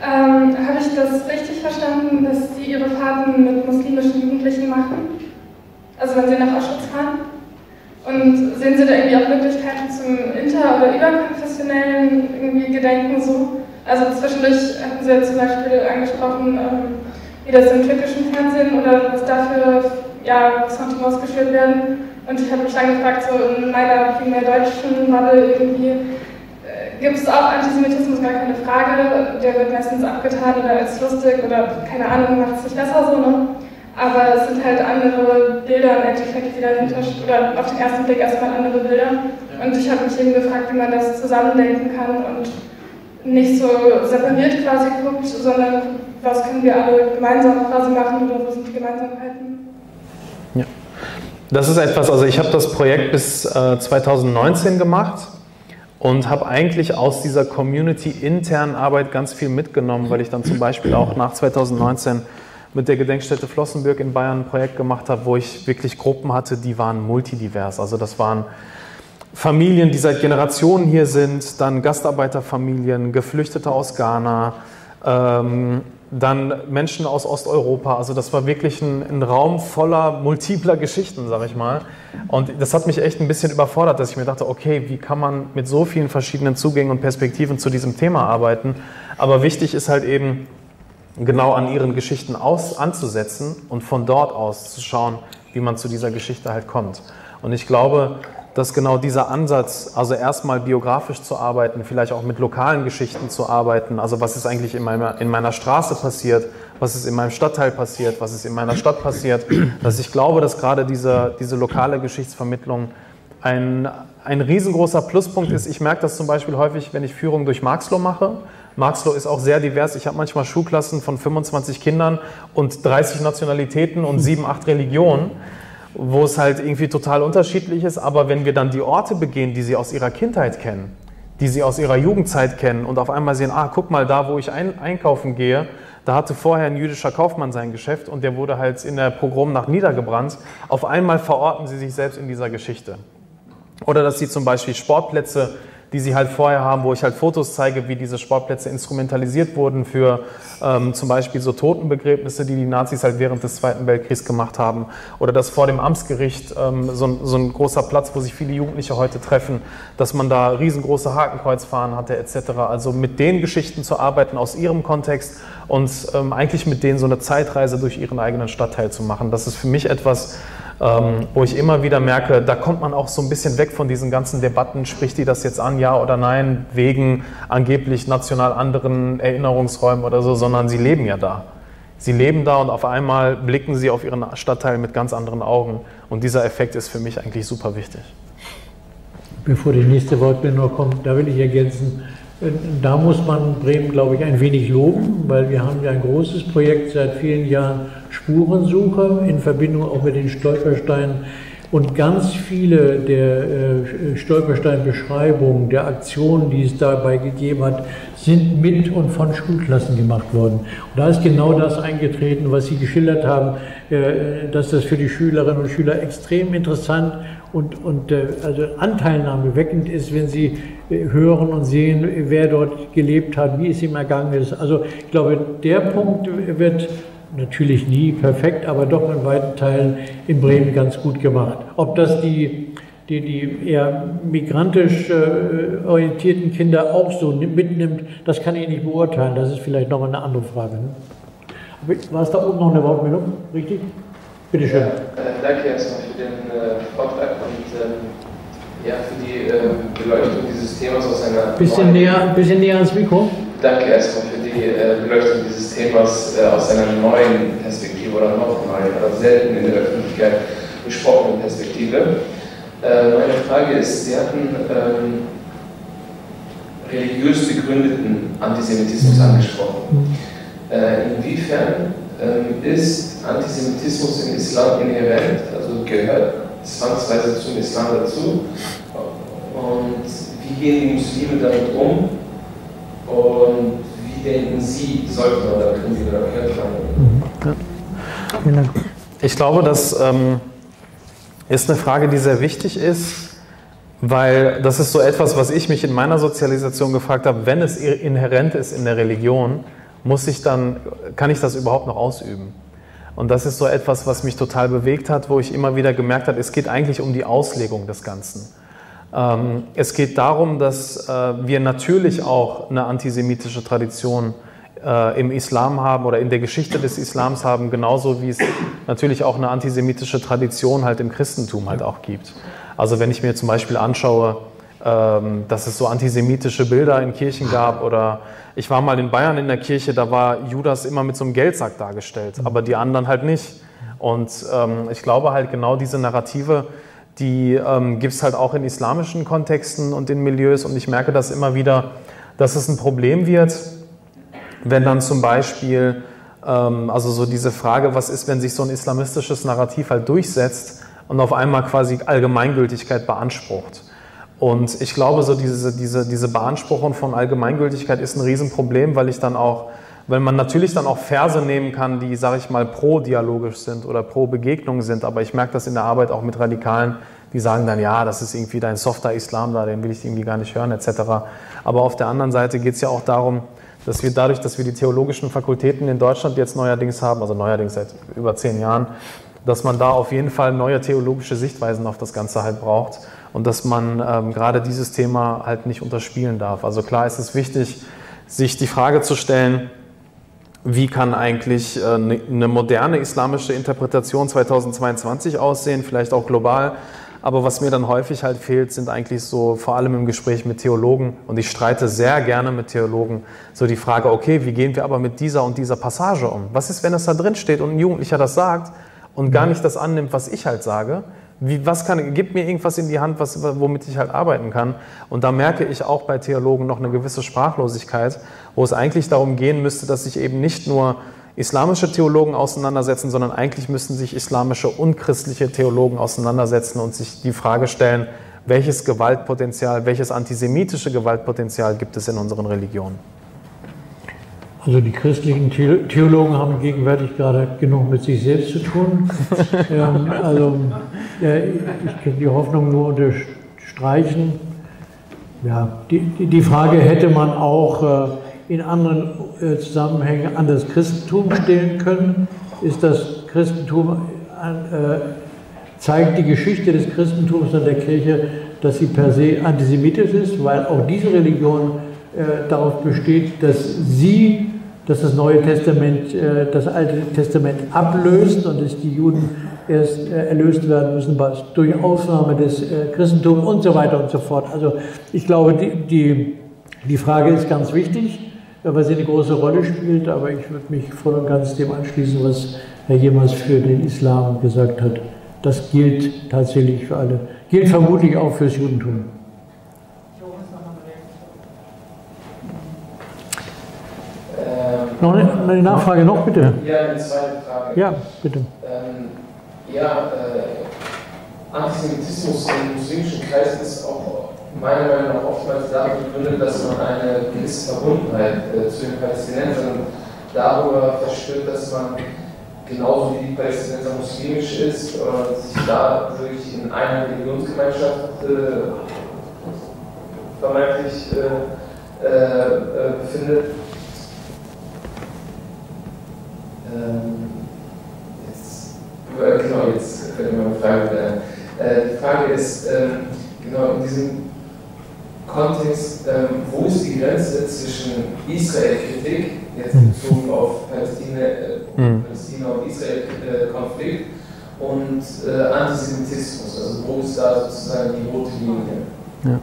Ähm, Habe ich das richtig verstanden, dass Sie Ihre Fahrten mit muslimischen Jugendlichen machen? Also wenn Sie nach Auschwitz fahren? Und sehen Sie da irgendwie auch Möglichkeiten zum inter- oder überkonfessionellen irgendwie Gedenken so? Also zwischendurch hatten Sie ja zum Beispiel angesprochen, ähm, wie das im türkischen Fernsehen oder was dafür ja, Sound ausgeführt werden. Und ich habe mich dann gefragt, so in meiner primär deutschen Bubble irgendwie, gibt es auch Antisemitismus, gar keine Frage. Der wird meistens abgetan oder als lustig oder keine Ahnung, macht es nicht besser so, ne? Aber es sind halt andere Bilder im Endeffekt, die dahinter oder auf den ersten Blick erstmal andere Bilder. Und ich habe mich eben gefragt, wie man das zusammendenken kann und nicht so separiert quasi guckt, sondern was können wir alle gemeinsam quasi machen oder wo sind die Gemeinsamkeiten? Ja. Das ist etwas, also ich habe das Projekt bis äh, 2019 gemacht und habe eigentlich aus dieser Community-internen Arbeit ganz viel mitgenommen, weil ich dann zum Beispiel auch nach 2019 mit der Gedenkstätte Flossenbürg in Bayern ein Projekt gemacht habe, wo ich wirklich Gruppen hatte, die waren multidivers. Also das waren Familien, die seit Generationen hier sind, dann Gastarbeiterfamilien, Geflüchtete aus Ghana, ähm, dann Menschen aus Osteuropa. Also das war wirklich ein, ein Raum voller multipler Geschichten, sag ich mal. Und das hat mich echt ein bisschen überfordert, dass ich mir dachte, okay, wie kann man mit so vielen verschiedenen Zugängen und Perspektiven zu diesem Thema arbeiten? Aber wichtig ist halt eben, genau an ihren Geschichten aus, anzusetzen und von dort aus zu schauen, wie man zu dieser Geschichte halt kommt. Und ich glaube, dass genau dieser Ansatz, also erstmal biografisch zu arbeiten, vielleicht auch mit lokalen Geschichten zu arbeiten, also was ist eigentlich in meiner, in meiner Straße passiert, was ist in meinem Stadtteil passiert, was ist in meiner Stadt passiert, dass ich glaube, dass gerade diese, diese lokale Geschichtsvermittlung ein, ein riesengroßer Pluspunkt ist. Ich merke das zum Beispiel häufig, wenn ich Führung durch Marxloh mache. Marxloh ist auch sehr divers. Ich habe manchmal Schulklassen von 25 Kindern und 30 Nationalitäten und sieben, acht Religionen wo es halt irgendwie total unterschiedlich ist. Aber wenn wir dann die Orte begehen, die sie aus ihrer Kindheit kennen, die sie aus ihrer Jugendzeit kennen und auf einmal sehen, ah, guck mal, da, wo ich ein, einkaufen gehe, da hatte vorher ein jüdischer Kaufmann sein Geschäft und der wurde halt in der Pogromnacht niedergebrannt. Auf einmal verorten sie sich selbst in dieser Geschichte. Oder dass sie zum Beispiel Sportplätze die sie halt vorher haben, wo ich halt Fotos zeige, wie diese Sportplätze instrumentalisiert wurden für ähm, zum Beispiel so Totenbegräbnisse, die die Nazis halt während des Zweiten Weltkriegs gemacht haben. Oder dass vor dem Amtsgericht ähm, so, so, ein großer Platz, wo sich viele Jugendliche heute treffen, dass man da riesengroße Hakenkreuzfahnen hatte etc. Also mit den Geschichten zu arbeiten aus ihrem Kontext und ähm, eigentlich mit denen so eine Zeitreise durch ihren eigenen Stadtteil zu machen. Das ist für mich etwas, ähm, wo ich immer wieder merke, da kommt man auch so ein bisschen weg von diesen ganzen Debatten, spricht die das jetzt an, ja oder nein, wegen angeblich national anderen Erinnerungsräumen oder so, sondern sie leben ja da. Sie leben da und auf einmal blicken sie auf ihren Stadtteil mit ganz anderen Augen. Und dieser Effekt ist für mich eigentlich super wichtig. Bevor die nächste Wortmeldung kommt, da will ich ergänzen, äh, da muss man Bremen, glaube ich, ein wenig loben, weil wir haben ja ein großes Projekt seit vielen Jahren Spurensuche in Verbindung auch mit den Stolpersteinen. Und ganz viele der äh, Stolperstein-Beschreibungen, der Aktionen, die es dabei gegeben hat, sind mit und von Schulklassen gemacht worden. Und da ist genau das eingetreten, was Sie geschildert haben, äh, dass das für die Schülerinnen und Schüler extrem interessant und, und äh, also anteilnahmeweckend ist, wenn sie äh, hören und sehen, wer dort gelebt hat, wie es ihm ergangen ist. Also ich glaube, der Punkt wird natürlich nie perfekt, aber doch in weiten Teilen in Bremen ganz gut gemacht. Ob das die, die, die eher migrantisch äh, orientierten Kinder auch so mitnimmt, das kann ich nicht beurteilen. Das ist vielleicht noch eine andere Frage. Ne? War es da oben noch eine Wortmeldung? Richtig? Bitte schön. Ja, äh, danke erstmal für den äh, Vortrag und ähm, ja, für die ähm, Beleuchtung dieses Themas aus einer. Bisschen näher, bisschen näher ans Mikro. Danke erstmal für die äh, Beleuchtung dieses Themas äh, aus einer neuen Perspektive oder noch neuen, aber selten in der Öffentlichkeit besprochenen Perspektive. Äh, meine Frage ist, Sie hatten ähm, religiös begründeten Antisemitismus angesprochen. Äh, inwiefern ähm, ist Antisemitismus im Islam inhärent, also gehört zwangsweise zum Islam dazu? Und wie gehen die Muslime damit um? Und denken Sie, sollte man damit umgehen oder könnte man? Ja. Ich glaube, das ähm, ist eine Frage, die sehr wichtig ist, weil das ist so etwas, was ich mich in meiner Sozialisation gefragt habe, wenn es inhärent ist in der Religion, muss ich dann, kann ich das überhaupt noch ausüben? Und das ist so etwas, was mich total bewegt hat, wo ich immer wieder gemerkt habe, es geht eigentlich um die Auslegung des Ganzen. Ähm, es geht darum, dass äh, wir natürlich auch eine antisemitische Tradition äh, im Islam haben oder in der Geschichte des Islams haben, genauso wie es natürlich auch eine antisemitische Tradition halt im Christentum halt auch gibt. Also wenn ich mir zum Beispiel anschaue, ähm, dass es so antisemitische Bilder in Kirchen gab oder ich war mal in Bayern in der Kirche, da war Judas immer mit so einem Geldsack dargestellt, aber die anderen halt nicht. Und ähm, ich glaube halt genau diese Narrative, die ähm, gibt es halt auch in islamischen Kontexten und in Milieus und ich merke das immer wieder, dass es ein Problem wird, wenn dann zum Beispiel, ähm, also so diese Frage, was ist, wenn sich so ein islamistisches Narrativ halt durchsetzt und auf einmal quasi Allgemeingültigkeit beansprucht. Und ich glaube, so diese, diese, diese Beanspruchung von Allgemeingültigkeit ist ein Riesenproblem, weil ich dann auch, weil man natürlich dann auch Verse nehmen kann, die, sage ich mal, pro-dialogisch sind oder pro-Begegnung sind. Aber ich merke das in der Arbeit auch mit Radikalen, die sagen dann, ja, das ist irgendwie dein softer Islam da, den will ich irgendwie gar nicht hören, etc. Aber auf der anderen Seite geht es ja auch darum, dass wir dadurch, dass wir die theologischen Fakultäten in Deutschland jetzt neuerdings haben, also neuerdings seit über zehn Jahren, dass man da auf jeden Fall neue theologische Sichtweisen auf das Ganze halt braucht und dass man ähm, gerade dieses Thema halt nicht unterspielen darf. Also klar ist es wichtig, sich die Frage zu stellen, wie kann eigentlich äh, eine ne moderne islamische Interpretation 2022 aussehen, vielleicht auch global. Aber was mir dann häufig halt fehlt, sind eigentlich so, vor allem im Gespräch mit Theologen, und ich streite sehr gerne mit Theologen, so die Frage, okay, wie gehen wir aber mit dieser und dieser Passage um? Was ist, wenn es da drin steht und ein Jugendlicher das sagt und gar nicht das annimmt, was ich halt sage? Wie, was kann, gibt mir irgendwas in die Hand, was, womit ich halt arbeiten kann. Und da merke ich auch bei Theologen noch eine gewisse Sprachlosigkeit, wo es eigentlich darum gehen müsste, dass sich eben nicht nur islamische Theologen auseinandersetzen, sondern eigentlich müssten sich islamische und christliche Theologen auseinandersetzen und sich die Frage stellen, welches Gewaltpotenzial, welches antisemitische Gewaltpotenzial gibt es in unseren Religionen. Also die christlichen Theologen haben gegenwärtig gerade genug mit sich selbst zu tun. (laughs) ähm, also ja, ich kann die Hoffnung nur unterstreichen. Ja, die, die Frage hätte man auch äh, in anderen äh, Zusammenhängen an das Christentum stellen können. Ist das Christentum, äh, zeigt die Geschichte des Christentums und der Kirche, dass sie per se antisemitisch ist, weil auch diese Religion äh, darauf besteht, dass sie dass das Neue Testament das Alte Testament ablöst und dass die Juden erst erlöst werden müssen durch Ausnahme des Christentums und so weiter und so fort. Also ich glaube, die, die, die Frage ist ganz wichtig, weil sie eine große Rolle spielt, aber ich würde mich voll und ganz dem anschließen, was Herr Jemals für den Islam gesagt hat. Das gilt tatsächlich für alle. Gilt vermutlich auch fürs Judentum. Noch eine, eine, Nachfrage noch, bitte. Ja, eine zweite Frage. Ja, bitte. Ähm, ja, äh, Antisemitismus in muslimischen Kreisen ist auch meiner Meinung nach oftmals darin begründet, dass man eine gewisse Verbundenheit äh, zu den Palästinensern darüber verspürt, dass man genauso wie die Palästinenser muslimisch ist, oder sich da wirklich in einer Religionsgemeinschaft äh, vermeintlich äh, äh, befindet ähm, jetzt, genau, jetzt fällt mir eine Frage wieder. Äh, die Frage ist, ähm, genau in diesem Kontext, ähm, wo ist die Grenze zwischen Israel-Kritik, jetzt hm. bezogen auf Palästina, äh, mhm. Palästina und Israel-Konflikt, äh, und äh, Antisemitismus? Also wo ist da sozusagen die rote Linie? Ja.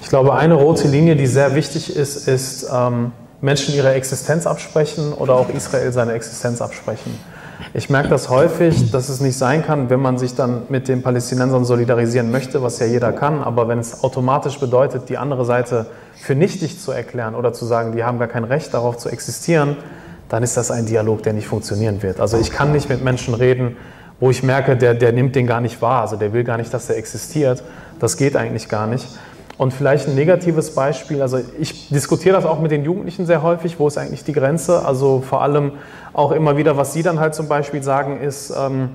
Ich glaube, eine rote Linie, die sehr wichtig ist, ist, ähm, Menschen ihre Existenz absprechen oder auch Israel seine Existenz absprechen. Ich merke das häufig, dass es nicht sein kann, wenn man sich dann mit den Palästinensern solidarisieren möchte, was ja jeder kann, aber wenn es automatisch bedeutet, die andere Seite für nichtig zu erklären oder zu sagen, die haben gar kein Recht darauf zu existieren, dann ist das ein Dialog, der nicht funktionieren wird. Also ich kann nicht mit Menschen reden, wo ich merke, der, der nimmt den gar nicht wahr, also der will gar nicht, dass er existiert. Das geht eigentlich gar nicht. Und vielleicht ein negatives Beispiel, also ich diskutiere das auch mit den Jugendlichen sehr häufig, wo ist eigentlich die Grenze? Also vor allem auch immer wieder, was sie dann halt zum Beispiel sagen, ist, ähm,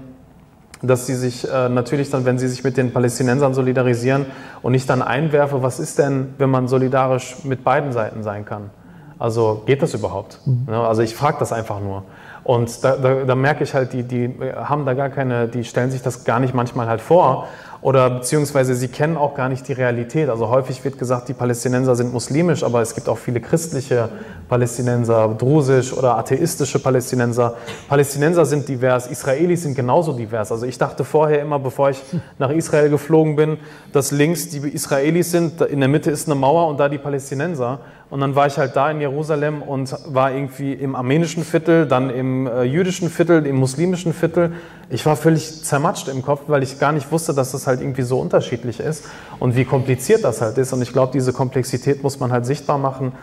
dass sie sich äh, natürlich dann, wenn sie sich mit den Palästinensern solidarisieren und ich dann einwerfe, was ist denn, wenn man solidarisch mit beiden Seiten sein kann? Also geht das überhaupt? Mhm. Also ich frage das einfach nur. Und da, da, da, merke ich halt, die, die haben da gar keine, die stellen sich das gar nicht manchmal halt vor oder beziehungsweise sie kennen auch gar nicht die Realität. Also häufig wird gesagt, die Palästinenser sind muslimisch, aber es gibt auch viele christliche Palästinenser, drusisch oder atheistische Palästinenser. Palästinenser sind divers, Israelis sind genauso divers. Also ich dachte vorher immer, bevor ich nach Israel geflogen bin, dass links die Israelis sind, in der Mitte ist eine Mauer und da die Palästinenser. Und dann war ich halt da in Jerusalem und war irgendwie im armenischen Viertel, dann im äh, jüdischen Viertel, im muslimischen Viertel. Ich war völlig zermatscht im Kopf, weil ich gar nicht wusste, dass das halt irgendwie so unterschiedlich ist und wie kompliziert das halt ist. Und ich glaube, diese Komplexität muss man halt sichtbar machen.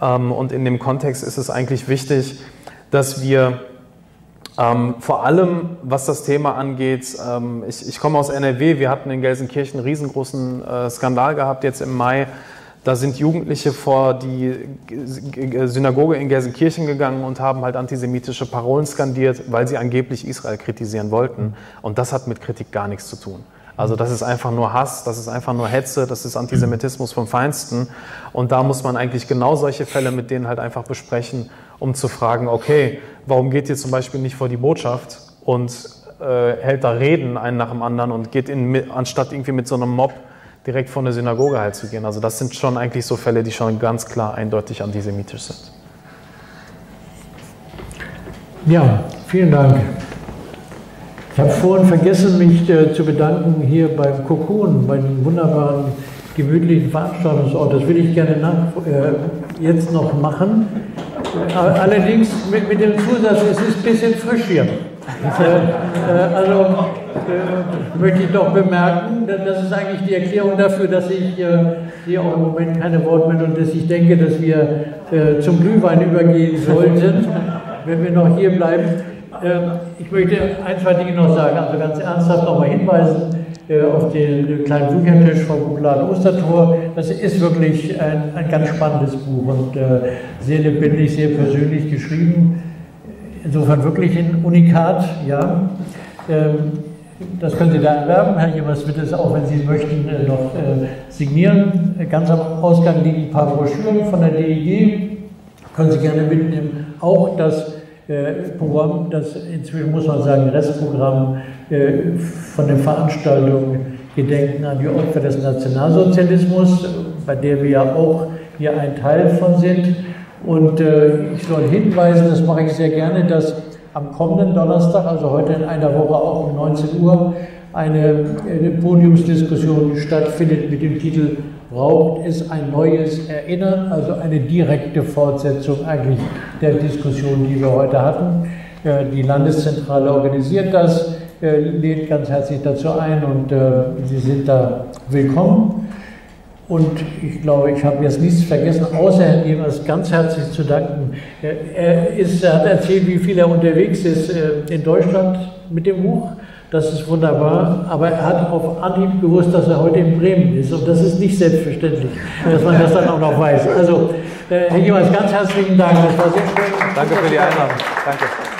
Ähm, und in dem Kontext ist es eigentlich wichtig, dass wir ähm, vor allem, was das Thema angeht, ähm, ich, komme aus NRW, wir hatten in Gelsenkirchen einen riesengroßen äh, Skandal gehabt jetzt im Mai da sind Jugendliche vor die Synagoge in Gelsenkirchen gegangen und haben halt antisemitische Parolen skandiert, weil sie angeblich Israel kritisieren wollten. Und das hat mit Kritik gar nichts zu tun. Also das ist einfach nur Hass, das ist einfach nur Hetze, das ist Antisemitismus vom Feinsten. Und da muss man eigentlich genau solche Fälle mit denen halt einfach besprechen, um zu fragen, okay, warum geht ihr zum Beispiel nicht vor die Botschaft und äh, hält da Reden einen nach dem anderen und geht in, anstatt irgendwie mit so einem Mob direkt von der Synagoge halt zu gehen. Also das sind schon eigentlich so Fälle, die schon ganz klar eindeutig antisemitisch sind. Ja, vielen Dank. Ich habe vorhin vergessen, mich äh, zu bedanken hier beim Kokon, bei dem wunderbaren, gemütlichen Veranstaltungsort. Das will ich gerne nach, äh, jetzt noch machen. Allerdings mit, mit, dem Zusatz, es ist ein bisschen frisch hier. Äh, äh, also äh, möchte ich doch bemerken, das ist eigentlich die Erklärung dafür, dass ich hier auch im Moment keine Wortmeldung, dass ich denke, dass wir zum Glühwein übergehen sollten, (laughs) wenn wir noch hier bleiben. Ich möchte ein, zwei Dinge noch sagen, also ganz ernsthaft nochmal hinweisen auf den kleinen Büchertisch vom Buchladen Ostertor. Das ist wirklich ein, ein ganz spannendes Buch und sehr lebendig, sehr persönlich geschrieben. Insofern wirklich ein Unikat, ja. Ähm, das können Sie da erwerben. Herr Jemers wird es auch, wenn Sie möchten, äh, noch äh, signieren. Ganz am Ausgang liegen ein paar Broschüren von der DEG. Können Sie gerne mitnehmen. Auch das äh, Programm, das inzwischen muss man sagen, Restprogramm von der Veranstaltung Gedenken an die Opfer des Nationalsozialismus, bei der wir ja auch hier ein Teil von sind. Und äh, ich soll hinweisen, das mache ich sehr gerne, dass am kommenden Donnerstag, also heute in einer Woche auch um 19 Uhr, eine, Podiumsdiskussion stattfindet mit dem Titel Braucht es ein neues Erinnern? Also eine direkte Fortsetzung eigentlich der Diskussion, die wir heute hatten. Äh, die Landeszentrale organisiert das, äh, lädt ganz herzlich dazu ein und äh, Sie sind da willkommen. Und ich glaube, ich habe jetzt nichts vergessen, außer Herrn Jemers ganz herzlich zu danken. Er, ist, er hat erzählt, wie viel er unterwegs ist äh, in Deutschland mit dem Buch. Das ist wunderbar. Aber er hat auf Anhieb gewusst, dass er heute in Bremen ist. Und das ist nicht selbstverständlich, dass man das dann auch noch weiß. Also, äh, Herr Jemers, ganz herzlichen Dank. Das war sehr schön. Danke für die Einladung. Danke.